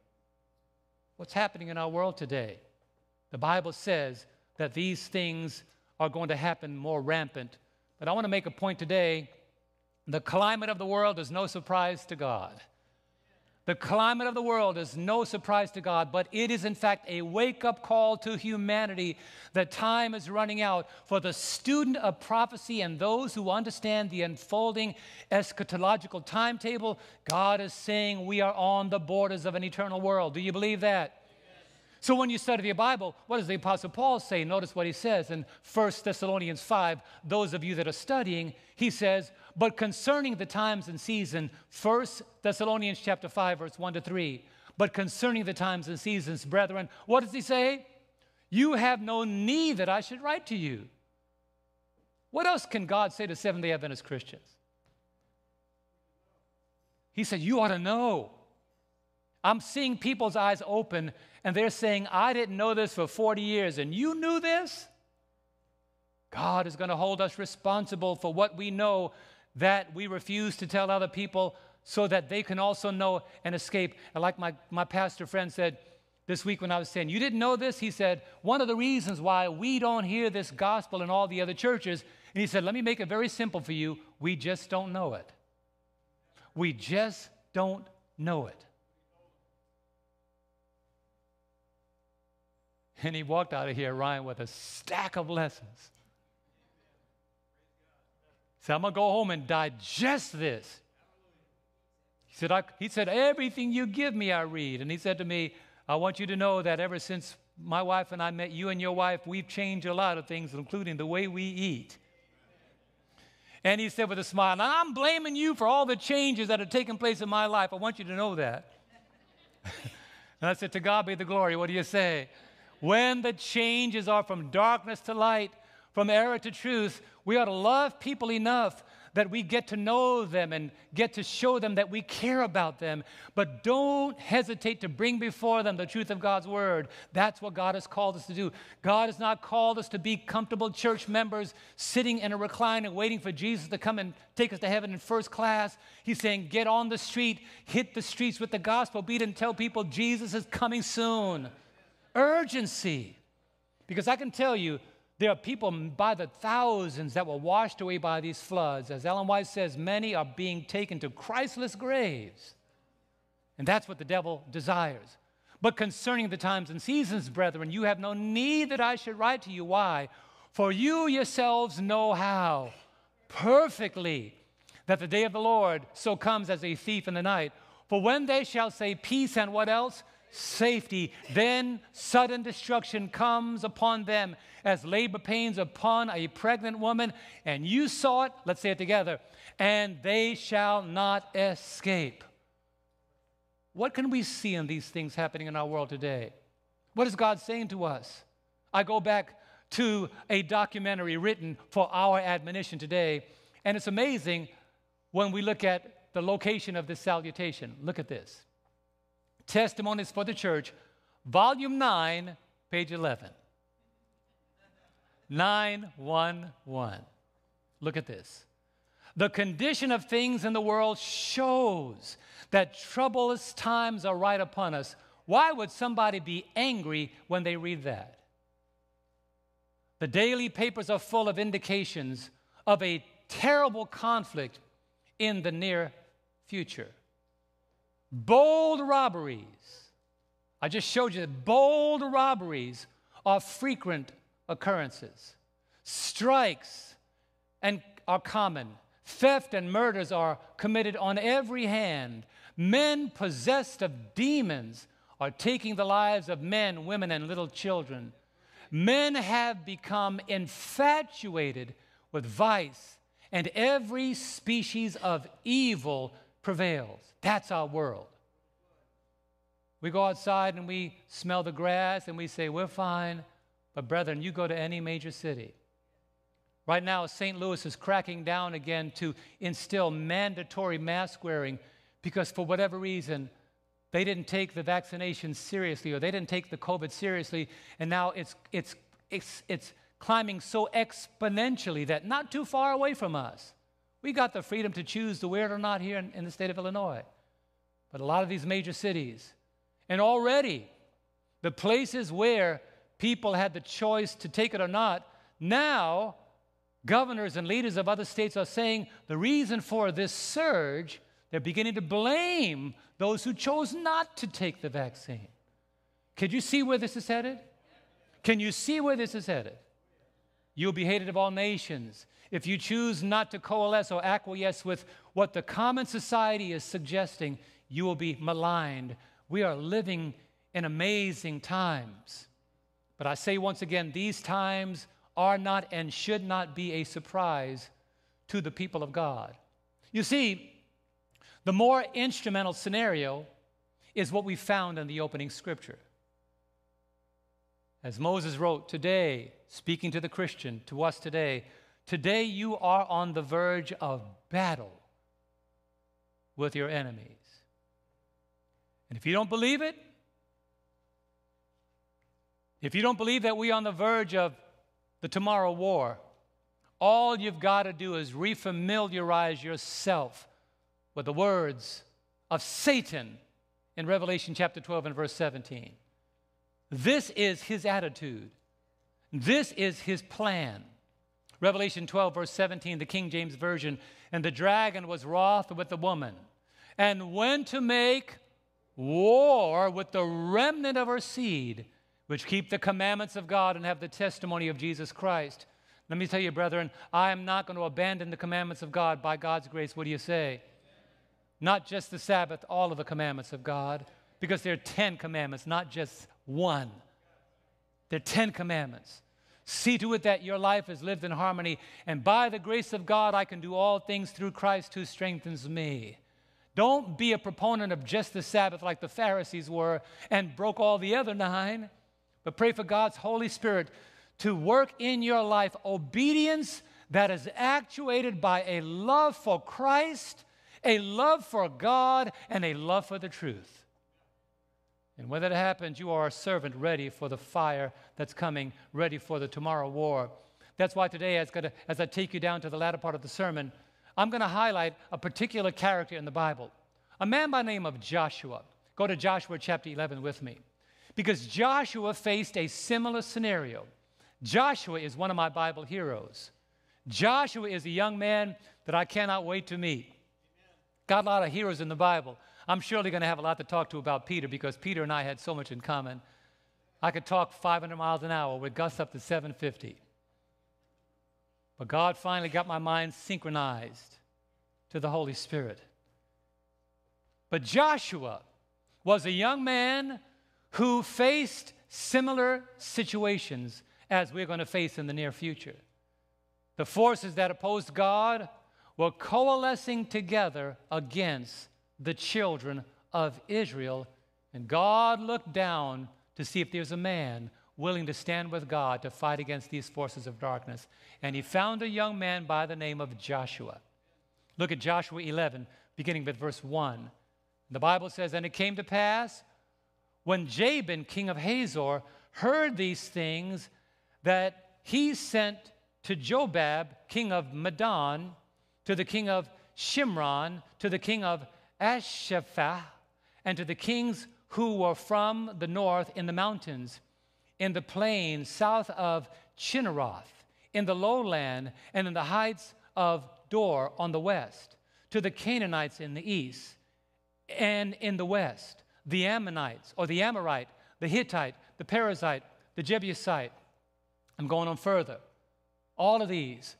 Speaker 1: What's happening in our world today? The Bible says that these things are going to happen more rampant. But I want to make a point today. The climate of the world is no surprise to God. The climate of the world is no surprise to God, but it is in fact a wake up call to humanity that time is running out for the student of prophecy and those who understand the unfolding eschatological timetable. God is saying we are on the borders of an eternal world. Do you believe that? So when you study the Bible, what does the Apostle Paul say? Notice what he says in 1 Thessalonians 5. Those of you that are studying, he says, But concerning the times and season, 1 Thessalonians chapter 5, verse 1 to 3. But concerning the times and seasons, brethren, what does he say? You have no need that I should write to you. What else can God say to Seventh day Adventist Christians? He said, You ought to know. I'm seeing people's eyes open and they're saying, I didn't know this for 40 years, and you knew this? God is going to hold us responsible for what we know that we refuse to tell other people so that they can also know and escape. And like my, my pastor friend said this week when I was saying, You didn't know this? He said, One of the reasons why we don't hear this gospel in all the other churches, and he said, Let me make it very simple for you. We just don't know it. We just don't know it. And he walked out of here, Ryan, with a stack of lessons. Said, I'm going to go home and digest this. He said, I, he said, Everything you give me, I read. And he said to me, I want you to know that ever since my wife and I met you and your wife, we've changed a lot of things, including the way we eat. And he said with a smile, and I'm blaming you for all the changes that have taken place in my life. I want you to know that. (laughs) and I said, To God be the glory. What do you say? When the changes are from darkness to light, from error to truth, we ought to love people enough that we get to know them and get to show them that we care about them. But don't hesitate to bring before them the truth of God's word. That's what God has called us to do. God has not called us to be comfortable church members sitting in a recliner waiting for Jesus to come and take us to heaven in first class. He's saying, get on the street, hit the streets with the gospel beat, and tell people Jesus is coming soon urgency. Because I can tell you, there are people by the thousands that were washed away by these floods. As Ellen White says, many are being taken to Christless graves. And that's what the devil desires. But concerning the times and seasons, brethren, you have no need that I should write to you. Why? For you yourselves know how perfectly that the day of the Lord so comes as a thief in the night. For when they shall say peace and what else? Safety. Then sudden destruction comes upon them as labor pains upon a pregnant woman. And you saw it, let's say it together, and they shall not escape. What can we see in these things happening in our world today? What is God saying to us? I go back to a documentary written for our admonition today, and it's amazing when we look at the location of this salutation. Look at this. Testimonies for the Church, Volume 9, page 11. 911. Look at this. The condition of things in the world shows that troublous times are right upon us. Why would somebody be angry when they read that? The daily papers are full of indications of a terrible conflict in the near future. Bold robberies. I just showed you that bold robberies are frequent occurrences. Strikes and are common. Theft and murders are committed on every hand. Men possessed of demons are taking the lives of men, women, and little children. Men have become infatuated with vice, and every species of evil prevails. That's our world. We go outside and we smell the grass and we say, We're fine. But, brethren, you go to any major city. Right now, St. Louis is cracking down again to instill mandatory mask wearing because, for whatever reason, they didn't take the vaccination seriously or they didn't take the COVID seriously. And now it's, it's, it's, it's climbing so exponentially that not too far away from us, we got the freedom to choose to wear it or not here in, in the state of Illinois. But a lot of these major cities, and already the places where people had the choice to take it or not, now governors and leaders of other states are saying the reason for this surge, they're beginning to blame those who chose not to take the vaccine. Could you see where this is headed? Can you see where this is headed? You'll be hated of all nations. If you choose not to coalesce or acquiesce with what the common society is suggesting, you will be maligned. We are living in amazing times. But I say once again, these times are not and should not be a surprise to the people of God. You see, the more instrumental scenario is what we found in the opening scripture. As Moses wrote, Today, speaking to the Christian, to us today, today you are on the verge of battle with your enemies. And if you don't believe it, if you don't believe that we're on the verge of the tomorrow war, all you've got to do is refamiliarize yourself with the words of Satan in Revelation chapter 12 and verse 17. This is his attitude. This is his plan. Revelation 12, verse 17, the King James Version. And the dragon was wroth with the woman and went to make war with the remnant of her seed, which keep the commandments of God and have the testimony of Jesus Christ. Let me tell you, brethren, I am not going to abandon the commandments of God by God's grace. What do you say? Not just the Sabbath, all of the commandments of God, because there are 10 commandments, not just one. There are 10 commandments. See to it that your life is lived in harmony, and by the grace of God, I can do all things through Christ who strengthens me. Don't be a proponent of just the Sabbath like the Pharisees were and broke all the other nine, but pray for God's Holy Spirit to work in your life obedience that is actuated by a love for Christ a love for God, and a love for the truth. And when that happens, you are a servant ready for the fire that's coming, ready for the tomorrow war. That's why today, as, to, as I take you down to the latter part of the sermon, I'm going to highlight a particular character in the Bible, a man by the name of Joshua. Go to Joshua chapter 11 with me. Because Joshua faced a similar scenario. Joshua is one of my Bible heroes. Joshua is a young man that I cannot wait to meet. Got a lot of heroes in the Bible. I'm surely going to have a lot to talk to about Peter because Peter and I had so much in common. I could talk 500 miles an hour with Gus up to 750. But God finally got my mind synchronized to the Holy Spirit. But Joshua was a young man who faced similar situations as we're going to face in the near future. The forces that opposed God were coalescing together against the children of Israel. And God looked down to see if there's a man willing to stand with God to fight against these forces of darkness. And he found a young man by the name of Joshua. Look at Joshua 11, beginning with verse 1. The Bible says, And it came to pass when Jabin, king of Hazor, heard these things that he sent to Jobab, king of Madon, to the king of Shimron, to the king of Achshaph, and to the kings who were from the north in the mountains, in the plain south of Chinneroth, in the lowland, and in the heights of Dor on the west, to the Canaanites in the east, and in the west, the Ammonites, or the Amorite, the Hittite, the Perizzite, the Jebusite. I'm going on further. All of these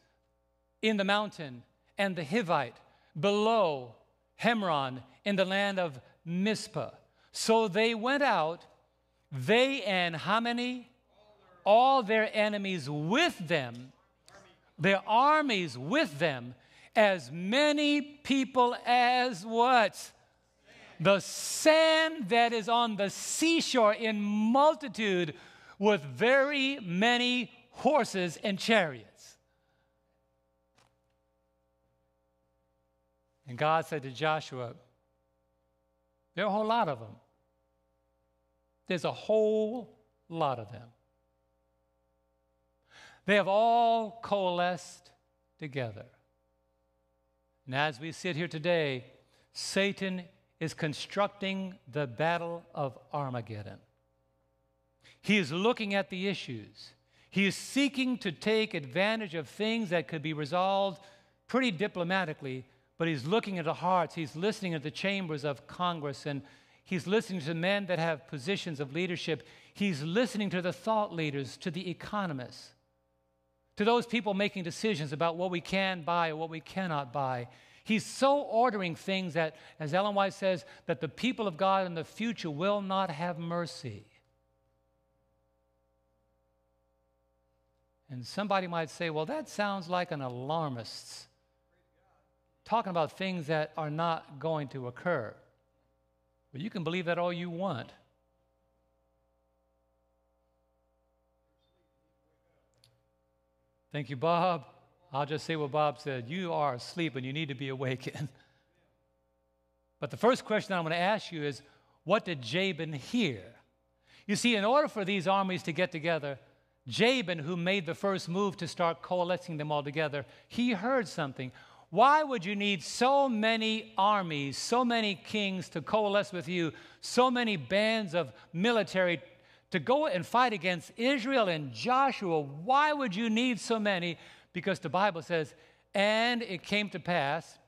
Speaker 1: in the mountain, and the Hivite below Hermon in the land of Mizpah. So they went out, they and how many? All their enemies with them, their armies with them, as many people as what? The sand that is on the seashore in multitude with very many horses and chariots. And God said to Joshua, There are a whole lot of them. There's a whole lot of them. They have all coalesced together. And as we sit here today, Satan is constructing the battle of Armageddon. He is looking at the issues. He is seeking to take advantage of things that could be resolved pretty diplomatically, but he's looking at the hearts. He's listening at the chambers of Congress, and he's listening to men that have positions of leadership. He's listening to the thought leaders, to the economists to those people making decisions about what we can buy or what we cannot buy. He's so ordering things that, as Ellen White says, that the people of God in the future will not have mercy. And somebody might say, well, that sounds like an alarmist talking about things that are not going to occur. But you can believe that all you want. Thank you, Bob. I'll just say what Bob said. You are asleep and you need to be awakened. (laughs) But the first question I'm going to ask you is what did Jabin hear? You see, in order for these armies to get together, Jabin, who made the first move to start coalescing them all together, he heard something. Why would you need so many armies, so many kings to coalesce with you, so many bands of military to go and fight against Israel and Joshua. Why would you need so many? Because the Bible says, and it came to pass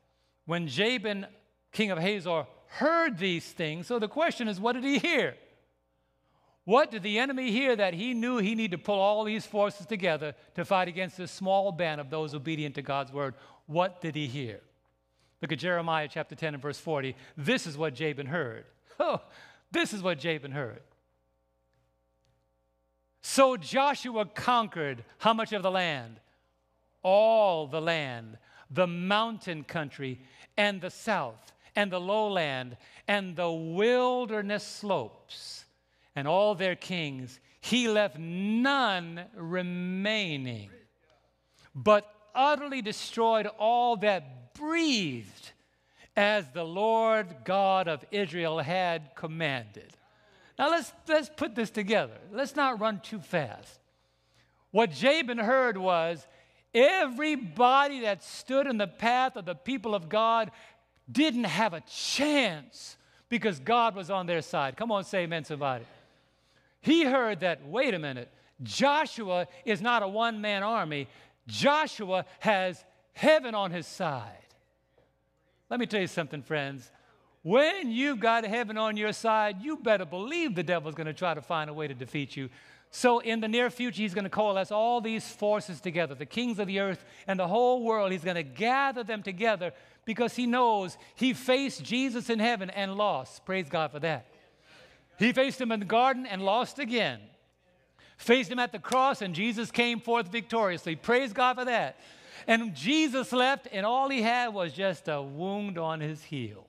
Speaker 1: when Jabin, king of Hazor, heard these things. So the question is, what did he hear? What did the enemy hear that he knew he needed to pull all these forces together to fight against this small band of those obedient to God's word? What did he hear? Look at Jeremiah chapter 10 and verse 40. This is what Jabin heard. (laughs) Oh, this is what Jabin heard. So Joshua conquered how much of the land? All the land, the mountain country, and the south, and the lowland, and the wilderness slopes, and all their kings. He left none remaining, but utterly destroyed all that breathed, as the Lord God of Israel had commanded. Now let's, let's put this together. Let's not run too fast. What Jabin heard was everybody that stood in the path of the people of God didn't have a chance because God was on their side. Come on, say amen, somebody. He heard that, wait a minute, Joshua is not a one man army, Joshua has heaven on his side. Let me tell you something, friends. When you've got heaven on your side, you better believe the devil's going to try to find a way to defeat you. So, in the near future, he's going to coalesce all these forces together, the kings of the earth and the whole world. He's going to gather them together because he knows he faced Jesus in heaven and lost. Praise God for that. He faced him in the garden and lost again. Faced him at the cross, and Jesus came forth victoriously. Praise God for that. And Jesus left, and all he had was just a wound on his heel.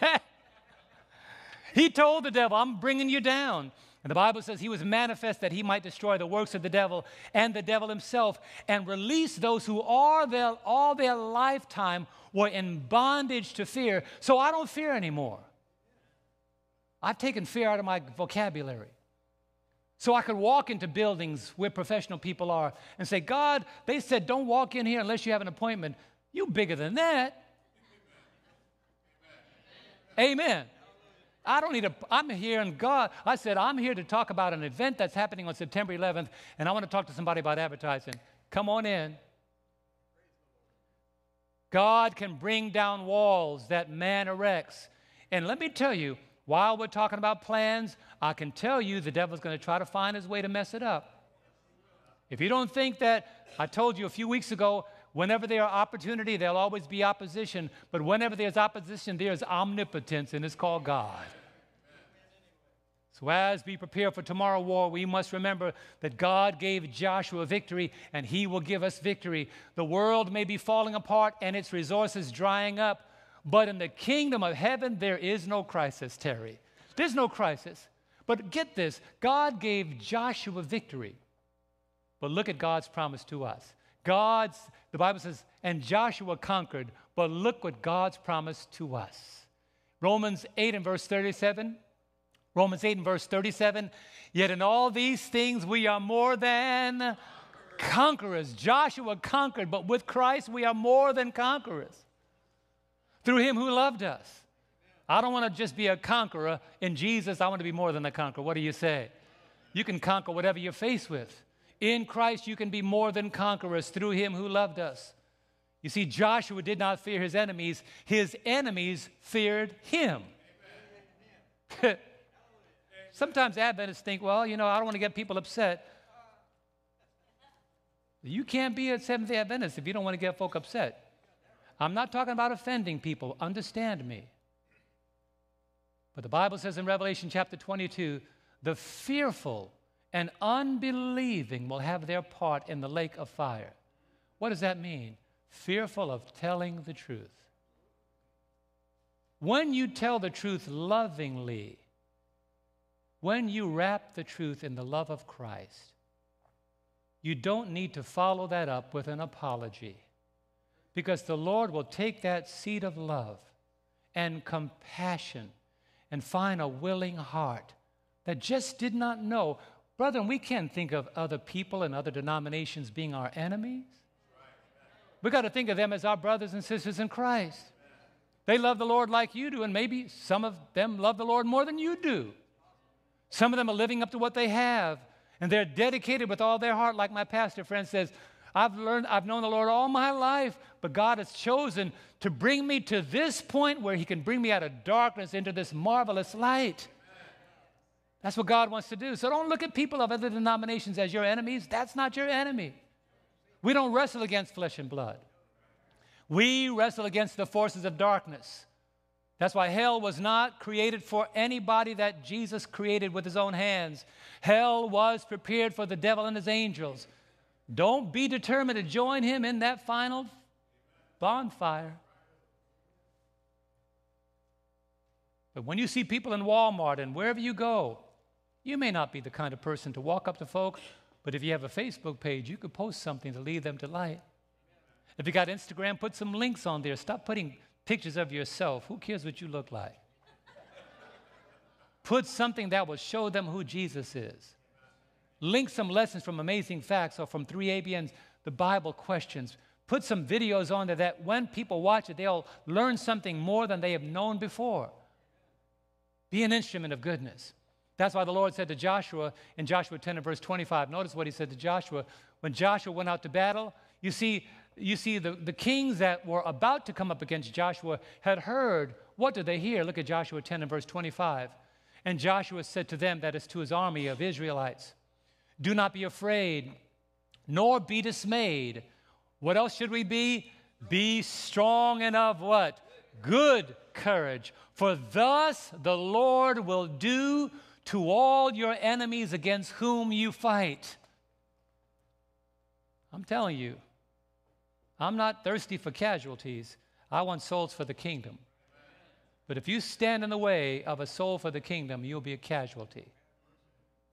Speaker 1: (laughs) he told the devil, I'm bringing you down. And the Bible says he was manifest that he might destroy the works of the devil and the devil himself and release those who all their, all their lifetime were in bondage to fear. So I don't fear anymore. I've taken fear out of my vocabulary. So I could walk into buildings where professional people are and say, God, they said don't walk in here unless you have an appointment. You bigger than that. Amen. I don't need a, I'm here and God, I said, I'm here to talk about an event that's happening on September 11th, and I want to talk to somebody about advertising. Come on in. God can bring down walls that man erects. And let me tell you, while we're talking about plans, I can tell you the devil's going to try to find his way to mess it up. If you don't think that, I told you a few weeks ago, whenever there's opportunity, there'll always be opposition. But whenever there's opposition, there's omnipotence, and it's called God. So, as we prepare for tomorrow war, we must remember that God gave Joshua victory and he will give us victory. The world may be falling apart and its resources drying up, but in the kingdom of heaven, there is no crisis, Terry. There's no crisis. But get this God gave Joshua victory. But look at God's promise to us. God's, the Bible says, and Joshua conquered, but look what God's promise to us. Romans 8 and verse 37 Romans 8 and verse 37 Yet in all these things we are more than conquerors. Joshua conquered, but with Christ we are more than conquerors through him who loved us. I don't want to just be a conqueror. In Jesus, I want to be more than a conqueror. What do you say? You can conquer whatever you're faced with. In Christ, you can be more than conquerors through him who loved us. You see, Joshua did not fear his enemies, his enemies feared him. (laughs) Sometimes Adventists think, well, you know, I don't want to get people upset. You can't be a Seventh day Adventist if you don't want to get folk upset. I'm not talking about offending people. Understand me. But the Bible says in Revelation chapter 22 the fearful and unbelieving will have their part in the lake of fire. What does that mean? Fearful of telling the truth. When you tell the truth lovingly, when you wrap the truth in the love of Christ, you don't need to follow that up with an apology because the Lord will take that seed of love and compassion and find a willing heart that just did not know. Brethren, we can't think of other people and other denominations being our enemies. We got to think of them as our brothers and sisters in Christ. They love the Lord like you do, and maybe some of them love the Lord more than you do. Some of them are living up to what they have, and they're dedicated with all their heart, like my pastor friend says. I've learned, I've known the Lord all my life, but God has chosen to bring me to this point where He can bring me out of darkness into this marvelous light. That's what God wants to do. So don't look at people of other denominations as your enemies. That's not your enemy. We don't wrestle against flesh and blood, we wrestle against the forces of darkness. That's why hell was not created for anybody that Jesus created with his own hands. Hell was prepared for the devil and his angels. Don't be determined to join him in that final bonfire. But when you see people in Walmart and wherever you go, you may not be the kind of person to walk up to folk, but if you have a Facebook page, you could post something to lead them to light. If you got Instagram, put some links on there. Stop putting pictures of yourself. Who cares what you look like? Put something that will show them who Jesus is. Link some lessons from Amazing Facts or from 3ABN's The Bible Questions. Put some videos on there that when people watch it, they'll learn something more than they have known before. Be an instrument of goodness. That's why the Lord said to Joshua in Joshua 10 and verse 25. Notice what he said to Joshua. When Joshua went out to battle, you see, you see, the, the kings that were about to come up against Joshua had heard. What did they hear? Look at Joshua 10 and verse 25. And Joshua said to them, that is to his army of Israelites, Do not be afraid, nor be dismayed. What else should we be? Be strong and of what? Good courage. For thus the Lord will do to all your enemies against whom you fight. I'm telling you, I'm not thirsty for casualties. I want souls for the kingdom. But if you stand in the way of a soul for the kingdom, you'll be a casualty.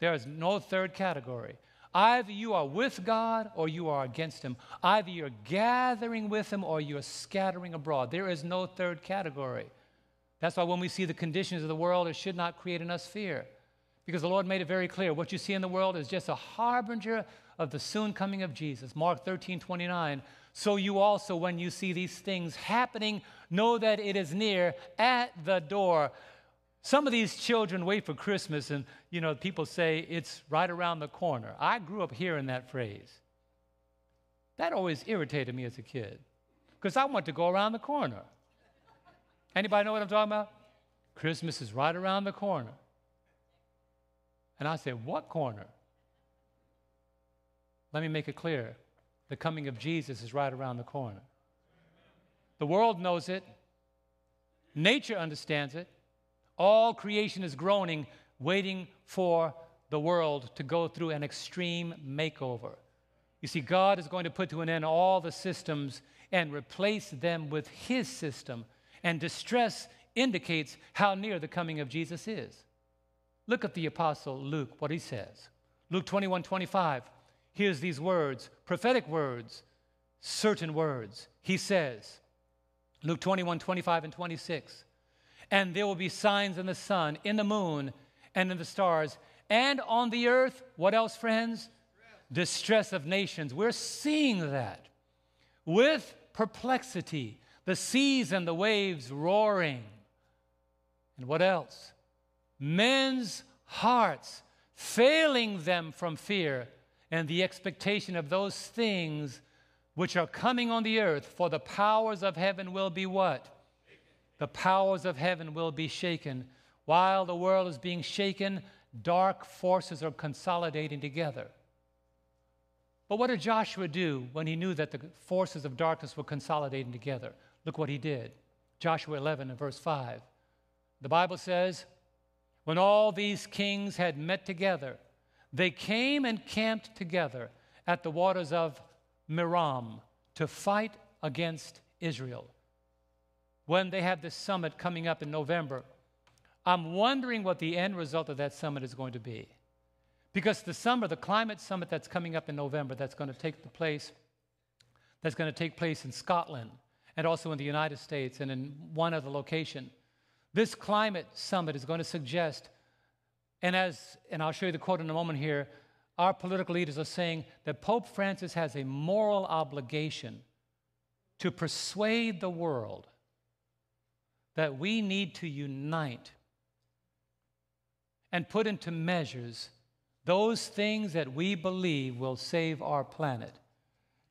Speaker 1: There is no third category. Either you are with God or you are against Him. Either you're gathering with Him or you're scattering abroad. There is no third category. That's why when we see the conditions of the world, it should not create in us fear. Because the Lord made it very clear what you see in the world is just a harbinger of the soon coming of Jesus. Mark 13 29 so you also, when you see these things happening, know that it is near at the door. Some of these children wait for Christmas, and you know, people say it's right around the corner. I grew up hearing that phrase. That always irritated me as a kid, because I want to go around the corner. Anybody know what I'm talking about? Christmas is right around the corner. And I said, What corner? Let me make it clear the coming of Jesus is right around the corner. The world knows it, nature understands it. All creation is groaning, waiting for the world to go through an extreme makeover. You see, God is going to put to an end all the systems and replace them with His system. And distress indicates how near the coming of Jesus is. Look at the Apostle Luke, what he says. Luke 21 25 hears these words, prophetic words, certain words. He says, Luke 21 25 and 26, and there will be signs in the sun, in the moon, and in the stars, and on the earth. What else, friends? Distress of nations. We're seeing that with perplexity, the seas and the waves roaring. And what else? Men's hearts failing them from fear and the expectation of those things which are coming on the earth, for the powers of heaven will be what? The powers of heaven will be shaken. While the world is being shaken, dark forces are consolidating together. But what did Joshua do when he knew that the forces of darkness were consolidating together? Look what he did. Joshua 11 and verse 5. The Bible says, When all these kings had met together, they came and camped together at the waters of Merom to fight against Israel. When they have this summit coming up in November, I'm wondering what the end result of that summit is going to be. Because the summer, the climate summit that's coming up in November, that's going to take the place, that's going to take place in Scotland and also in the United States and in one other location. This climate summit is going to suggest and as, and I'll show you the quote in a moment here, our political leaders are saying that Pope Francis has a moral obligation to persuade the world that we need to unite and put into measures those things that we believe will save our planet.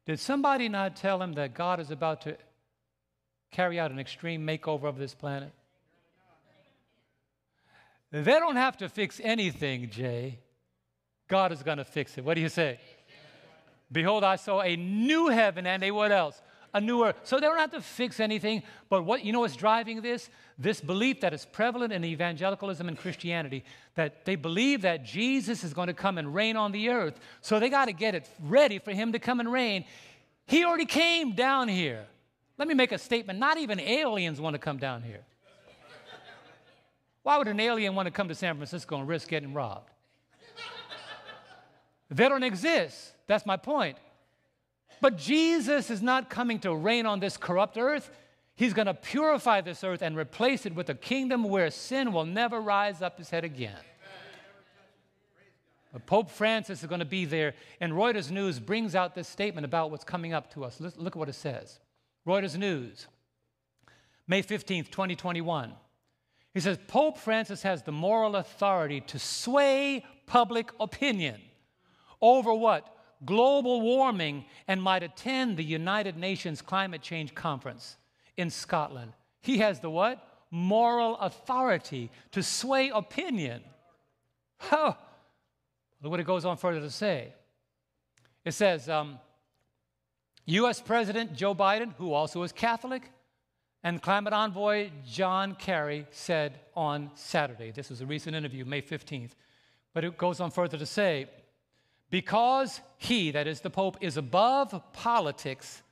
Speaker 1: Did somebody not tell him that God is about to carry out an extreme makeover of this planet? They don't have to fix anything, Jay. God is going to fix it. What do you say? Behold, I saw a new heaven and a what else? A new earth. So they don't have to fix anything. But what you know what's driving this? This belief that is prevalent in evangelicalism and Christianity that they believe that Jesus is going to come and reign on the earth. So they got to get it ready for him to come and reign. He already came down here. Let me make a statement. Not even aliens want to come down here. Why would an alien want to come to San Francisco and risk getting robbed? they don't exist. That's my point. But Jesus is not coming to reign on this corrupt earth. He's going to purify this earth and replace it with a kingdom where sin will never rise up his head again. But Pope Francis is going to be there, and Reuters News brings out this statement about what's coming up to us. Look at what it says. Reuters News, May 15th, 2021. He says Pope Francis has the moral authority to sway public opinion over what? Global warming and might attend the United Nations Climate Change Conference in Scotland. He has the what? Moral authority to sway opinion. (laughs) Oh, look what it goes on further to say. It says, um, U.S. President Joe Biden, who also is Catholic, and climate envoy John Kerry said on Saturday, this was a recent interview, May 15th, but it goes on further to say, because he, that is the Pope, is above politics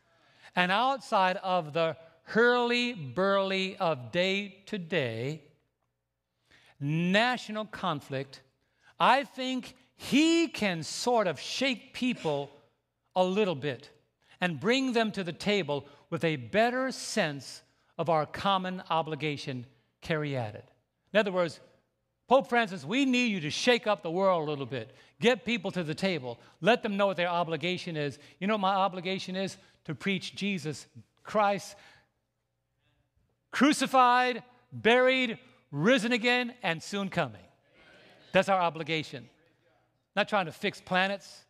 Speaker 1: and outside of the hurly burly of day to day national conflict, I think he can sort of shake people a little bit and bring them to the table with a better sense of our common obligation Kerry added. In other words, Pope Francis, we need you to shake up the world a little bit. Get people to the table. Let them know what their obligation is. You know what my obligation is? To preach Jesus Christ crucified, buried, risen again, and soon coming. That's our obligation. Not trying to fix planets,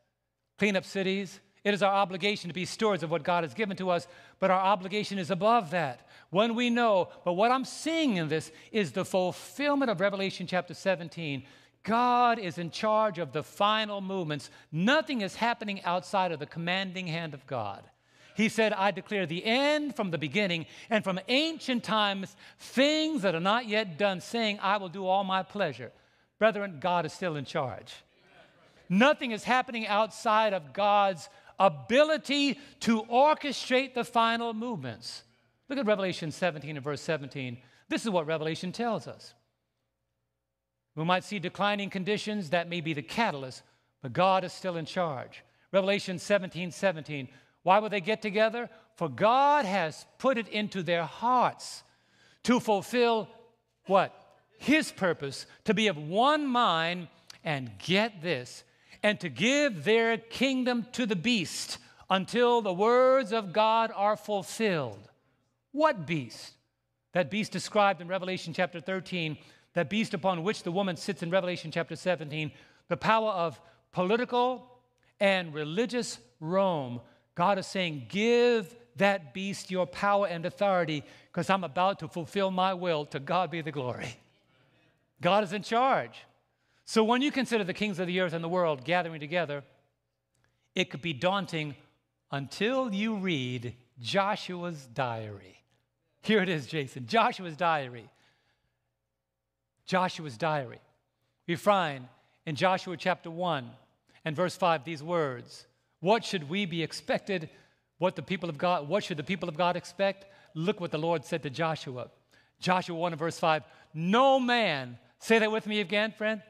Speaker 1: clean up cities. It is our obligation to be stewards of what God has given to us, but our obligation is above that. When we know, but what I'm seeing in this is the fulfillment of Revelation chapter 17. God is in charge of the final movements. Nothing is happening outside of the commanding hand of God. He said, I declare the end from the beginning, and from ancient times, things that are not yet done, saying, I will do all my pleasure. Brethren, God is still in charge. Nothing is happening outside of God's ability to orchestrate the final movements. Look at Revelation 17 and verse 17. This is what Revelation tells us. We might see declining conditions, that may be the catalyst, but God is still in charge. Revelation 17 17. Why would they get together? For God has put it into their hearts to fulfill what? His purpose, to be of one mind, and get this, and to give their kingdom to the beast until the words of God are fulfilled. What beast? That beast described in Revelation chapter 13, that beast upon which the woman sits in Revelation chapter 17, the power of political and religious Rome. God is saying, Give that beast your power and authority because I'm about to fulfill my will. To God be the glory. God is in charge. So when you consider the kings of the earth and the world gathering together, it could be daunting until you read Joshua's diary. Here it is, Jason Joshua's diary. Joshua's diary. We find in Joshua chapter 1 and verse 5 these words What should we be expected? What the people of God, what should the people of God expect? Look what the Lord said to Joshua. Joshua 1 and verse 5 No man, say that with me again, friend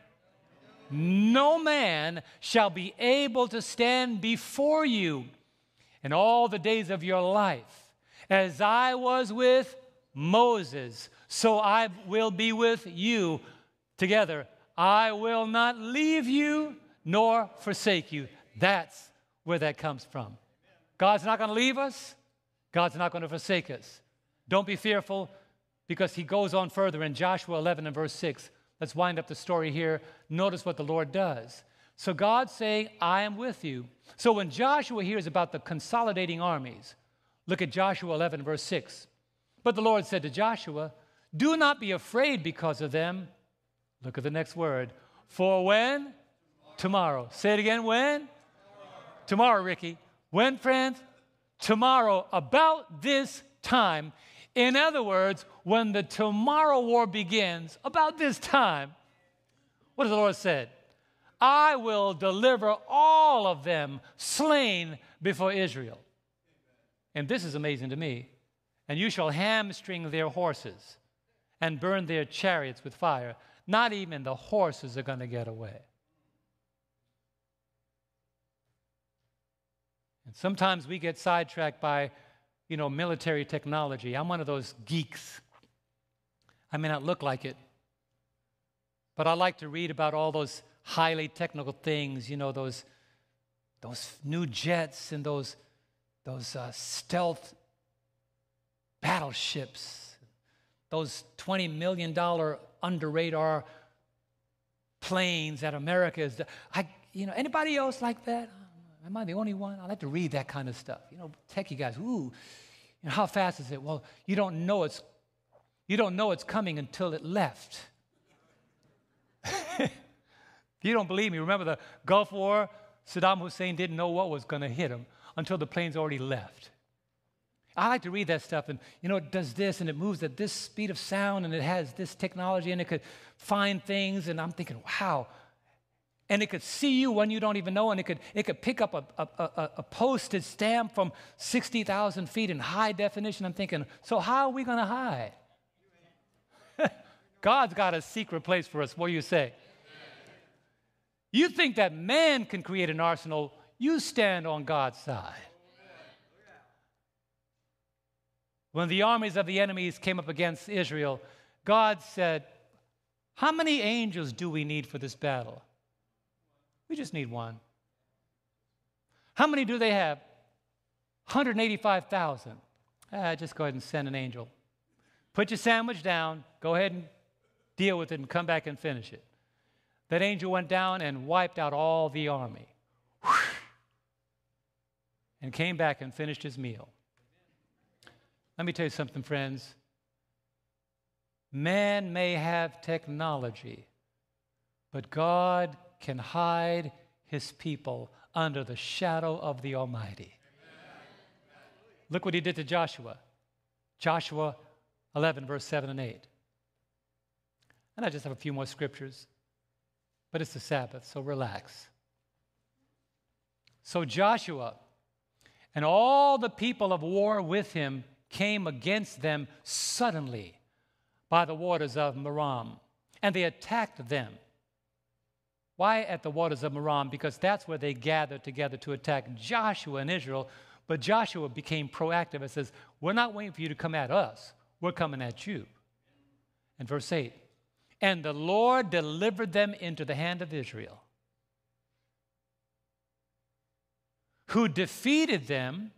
Speaker 1: no man shall be able to stand before you in all the days of your life. As I was with Moses, so I will be with you together. I will not leave you nor forsake you. That's where that comes from. God's not going to leave us, God's not going to forsake us. Don't be fearful because he goes on further in Joshua 11 and verse 6. Let's wind up the story here. Notice what the Lord does. So God's saying, I am with you. So when Joshua hears about the consolidating armies, look at Joshua 11, verse 6. But the Lord said to Joshua, Do not be afraid because of them. Look at the next word. For when? Tomorrow. Tomorrow. Say it again. When? Tomorrow. Tomorrow, Ricky. When, friends? Tomorrow, about this time, in other words, when the tomorrow war begins, about this time, what has the Lord said? I will deliver all of them slain before Israel. And this is amazing to me. And you shall hamstring their horses and burn their chariots with fire. Not even the horses are going to get away. And sometimes we get sidetracked by you know, military technology. I'm one of those geeks. I may not look like it, but I like to read about all those highly technical things, you know, those, those new jets and those, those uh, stealth battleships, those $20 million under radar planes that America is. I, you know, anybody else like that? Am I the only one? I like to read that kind of stuff. You know, techie guys, ooh, you know, how fast is it? Well, you don't know it's you don't know it's coming until it left. if (laughs) you don't believe me, remember the Gulf War? Saddam Hussein didn't know what was going to hit him until the planes already left. I like to read that stuff, and you know, it does this and it moves at this speed of sound, and it has this technology, and it could find things. And I'm thinking, wow, and it could see you when you don't even know, and it could, it could pick up a, a, a, a postage stamp from 60,000 feet in high definition. I'm thinking, so how are we going to hide? (laughs) God's got a secret place for us. What do you say? You think that man can create an arsenal, you stand on God's side. When the armies of the enemies came up against Israel, God said, How many angels do we need for this battle? We just need one. How many do they have? 185,000. Ah, just go ahead and send an angel. Put your sandwich down, go ahead and deal with it, and come back and finish it. That angel went down and wiped out all the army. and came back and finished his meal. Let me tell you something, friends. Man may have technology, but God can hide his people under the shadow of the Almighty. Look what he did to Joshua. Joshua 11, verse 7 and 8. And I just have a few more scriptures, but it's the Sabbath, so relax. So Joshua and all the people of war with him came against them suddenly by the waters of Merom, and they attacked them. Why at the waters of Merom? Because that's where they gathered together to attack Joshua and Israel. But Joshua became proactive and says, We're not waiting for you to come at us, we're coming at you. And verse 8, and the Lord delivered them into the hand of Israel, who defeated them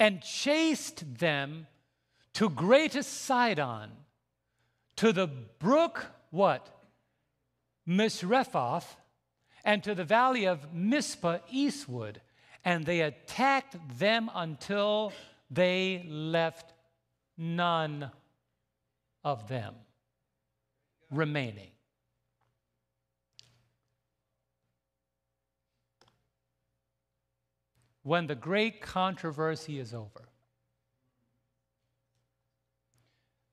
Speaker 1: and chased them to greatest Sidon to the brook, what? Misrephoth, and to the valley of Mizpah eastward. And they attacked them until they left none of them remaining. When the great controversy is over,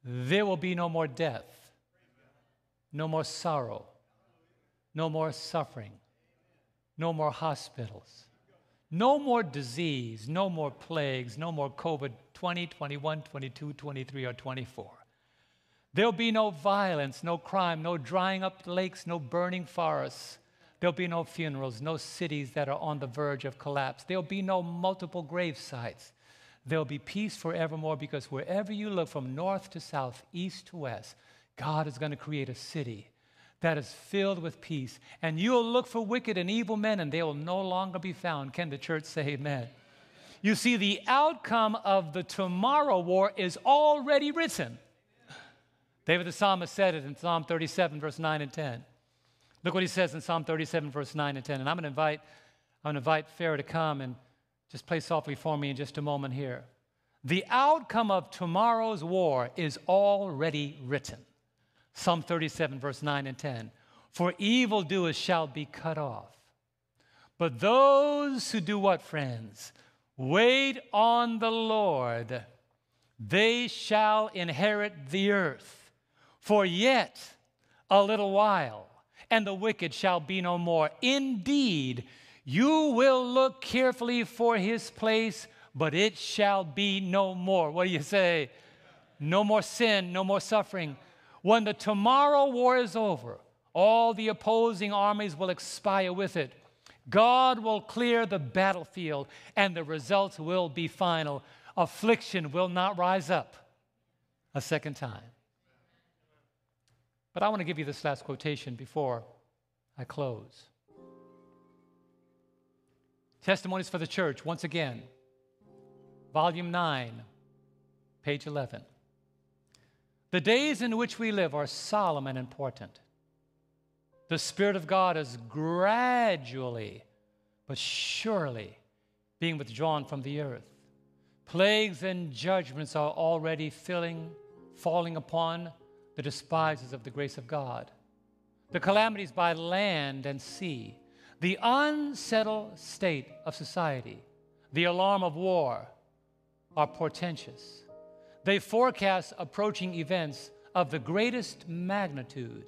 Speaker 1: There will be no more death, no more sorrow, no more suffering, no more hospitals, no more disease, no more plagues, no more COVID 20, 21, 22, 23, or 24. There'll be no violence, no crime, no drying up lakes, no burning forests. There'll be no funerals, no cities that are on the verge of collapse. There'll be no multiple grave sites. There'll be peace forevermore because wherever you look from north to south, east to west, God is going to create a city that is filled with peace. And you'll look for wicked and evil men, and they will no longer be found. Can the church say amen? You see, the outcome of the tomorrow war is already written. David the psalmist said it in Psalm 37, verse 9 and 10. Look what he says in Psalm 37, verse 9 and 10. And I'm going to invite, I'm going to invite Farah to come and just play softly for me in just a moment here. The outcome of tomorrow's war is already written. Psalm 37, verse 9 and 10. For evildoers shall be cut off. But those who do what, friends? Wait on the Lord, they shall inherit the earth. For yet a little while, and the wicked shall be no more. Indeed, you will look carefully for his place, but it shall be no more. What do you say? No more sin, no more suffering. When the tomorrow war is over, all the opposing armies will expire with it. God will clear the battlefield, and the results will be final. Affliction will not rise up a second time. But I want to give you this last quotation before I close. Testimonies for the Church, once again, volume 9, page 11. The days in which we live are solemn and important. The Spirit of God is gradually, but surely, being withdrawn from the earth. Plagues and judgments are already filling, falling upon the despisers of the grace of God. The calamities by land and sea the unsettled state of society, the alarm of war, are portentous. They forecast approaching events of the greatest magnitude.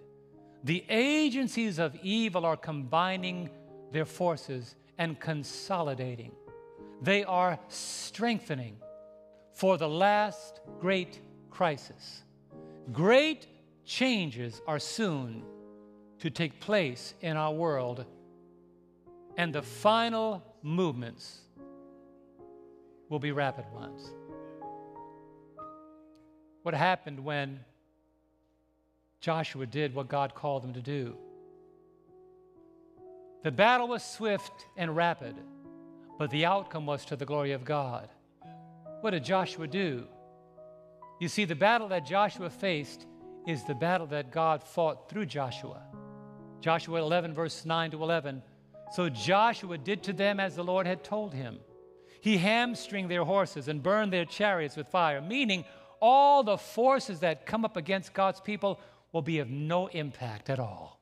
Speaker 1: The agencies of evil are combining their forces and consolidating. They are strengthening for the last great crisis. Great changes are soon to take place in our world and the final movements will be rapid ones. What happened when Joshua did what God called him to do? The battle was swift and rapid, but the outcome was to the glory of God. What did Joshua do? You see, the battle that Joshua faced is the battle that God fought through Joshua. Joshua 11, verse 9 to 11 so Joshua did to them as the Lord had told him. He hamstringed their horses and burned their chariots with fire, meaning all the forces that come up against God's people will be of no impact at all.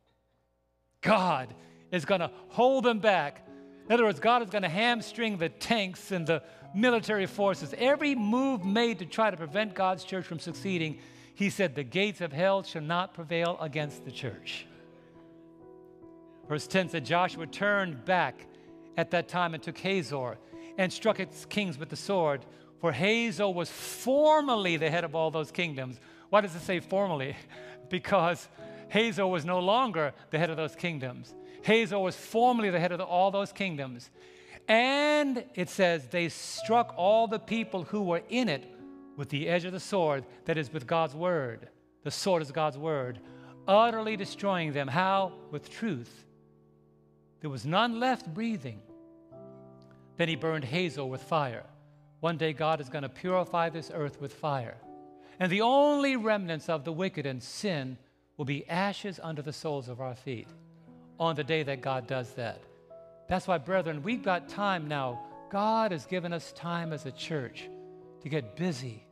Speaker 1: God is going to hold them back. In other words, God is going to hamstring the tanks and the military forces. Every move made to try to prevent God's church from succeeding, he said, the gates of hell shall not prevail against the church. Verse 10 said, Joshua turned back at that time and took Hazor and struck its kings with the sword. For Hazor was formerly the head of all those kingdoms. Why does it say formerly? (laughs) Because Hazor was no longer the head of those kingdoms. Hazor was formerly the head of the, all those kingdoms. And it says, they struck all the people who were in it with the edge of the sword, that is, with God's word. The sword is God's word, utterly destroying them. How? With truth. There was none left breathing. Then he burned Hazor with fire. One day God is going to purify this earth with fire. And the only remnants of the wicked and sin will be ashes under the soles of our feet on the day that God does that. That's why, brethren, we've got time now. God has given us time as a church to get busy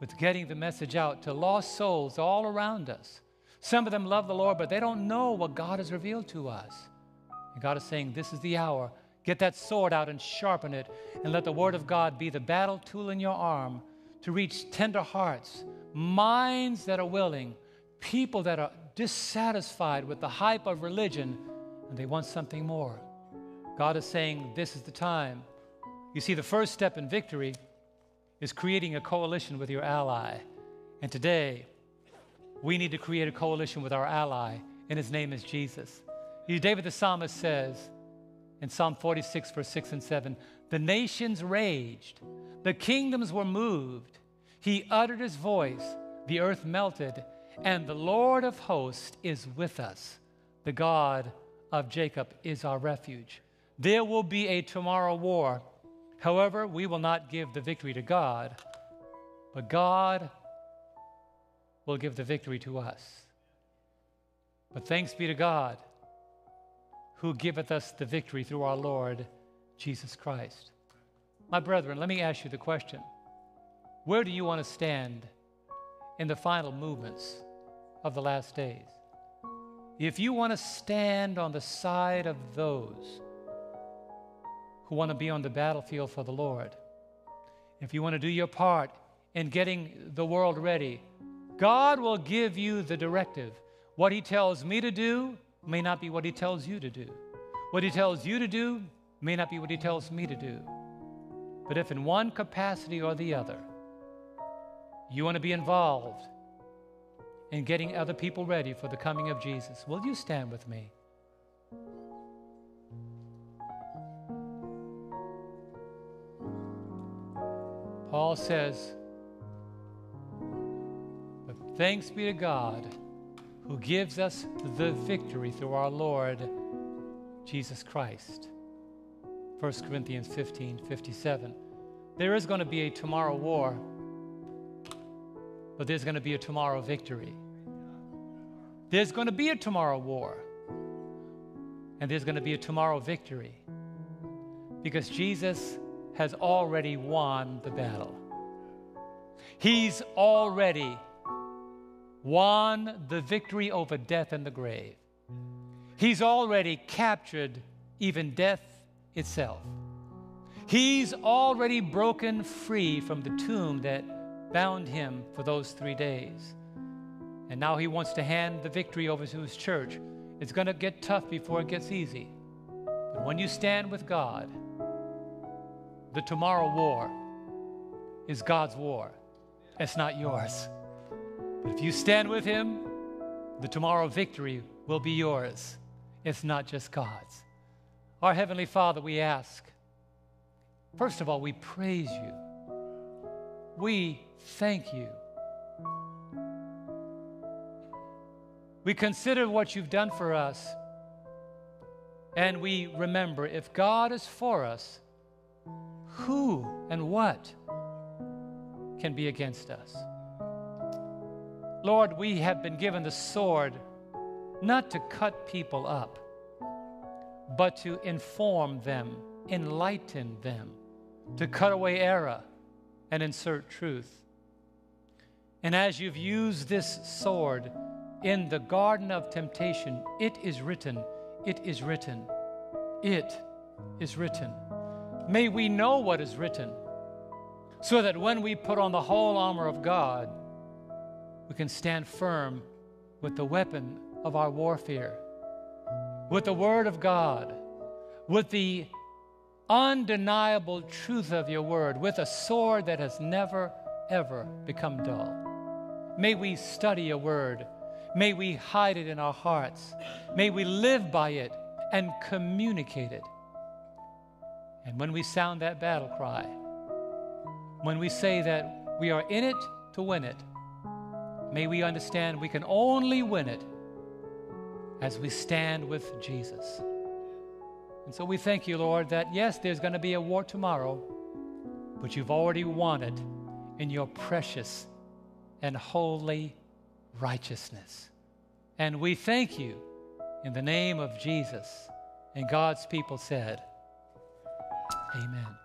Speaker 1: with getting the message out to lost souls all around us. Some of them love the Lord, but they don't know what God has revealed to us. And God is saying, This is the hour. Get that sword out and sharpen it, and let the Word of God be the battle tool in your arm to reach tender hearts, minds that are willing, people that are dissatisfied with the hype of religion and they want something more. God is saying, This is the time. You see, the first step in victory is creating a coalition with your ally. And today, we need to create a coalition with our ally, and his name is Jesus. You, David the psalmist says in Psalm 46, verse 6 and 7 The nations raged, the kingdoms were moved. He uttered his voice, the earth melted, and the Lord of hosts is with us. The God of Jacob is our refuge. There will be a tomorrow war. However, we will not give the victory to God, but God will give the victory to us. But thanks be to God who giveth us the victory through our Lord Jesus Christ. My brethren, let me ask you the question Where do you want to stand in the final movements of the last days? If you want to stand on the side of those who want to be on the battlefield for the Lord, if you want to do your part in getting the world ready, God will give you the directive. What He tells me to do may not be what He tells you to do. What He tells you to do may not be what He tells me to do. But if in one capacity or the other, you want to be involved in getting other people ready for the coming of Jesus, will you stand with me? Paul says, But thanks be to God who gives us the victory through our Lord Jesus Christ. 1 Corinthians 15 57. There is going to be a tomorrow war, but there's going to be a tomorrow victory. There's going to be a tomorrow war, and there's going to be a tomorrow victory because Jesus has already won the battle. He's already won the victory over death and the grave. He's already captured even death itself. He's already broken free from the tomb that bound him for those three days. And now he wants to hand the victory over to his church. It's going to get tough before it gets easy. But when you stand with God, the tomorrow war is God's war. It's not yours. But if you stand with Him, the tomorrow victory will be yours. It's not just God's. Our Heavenly Father, we ask, first of all, we praise you. We thank you. We consider what you've done for us, and we remember if God is for us, who and what can be against us? Lord, we have been given the sword not to cut people up, but to inform them, enlighten them, to cut away error and insert truth. And as you've used this sword in the garden of temptation, it is written, it is written, it is written. May we know what is written so that when we put on the whole armor of God, we can stand firm with the weapon of our warfare, with the Word of God, with the undeniable truth of your Word, with a sword that has never, ever become dull. May we study your Word. May we hide it in our hearts. May we live by it and communicate it. And when we sound that battle cry, when we say that we are in it to win it, may we understand we can only win it as we stand with Jesus. And so we thank you, Lord, that yes, there's going to be a war tomorrow, but you've already won it in your precious and holy righteousness. And we thank you in the name of Jesus. And God's people said, Amen.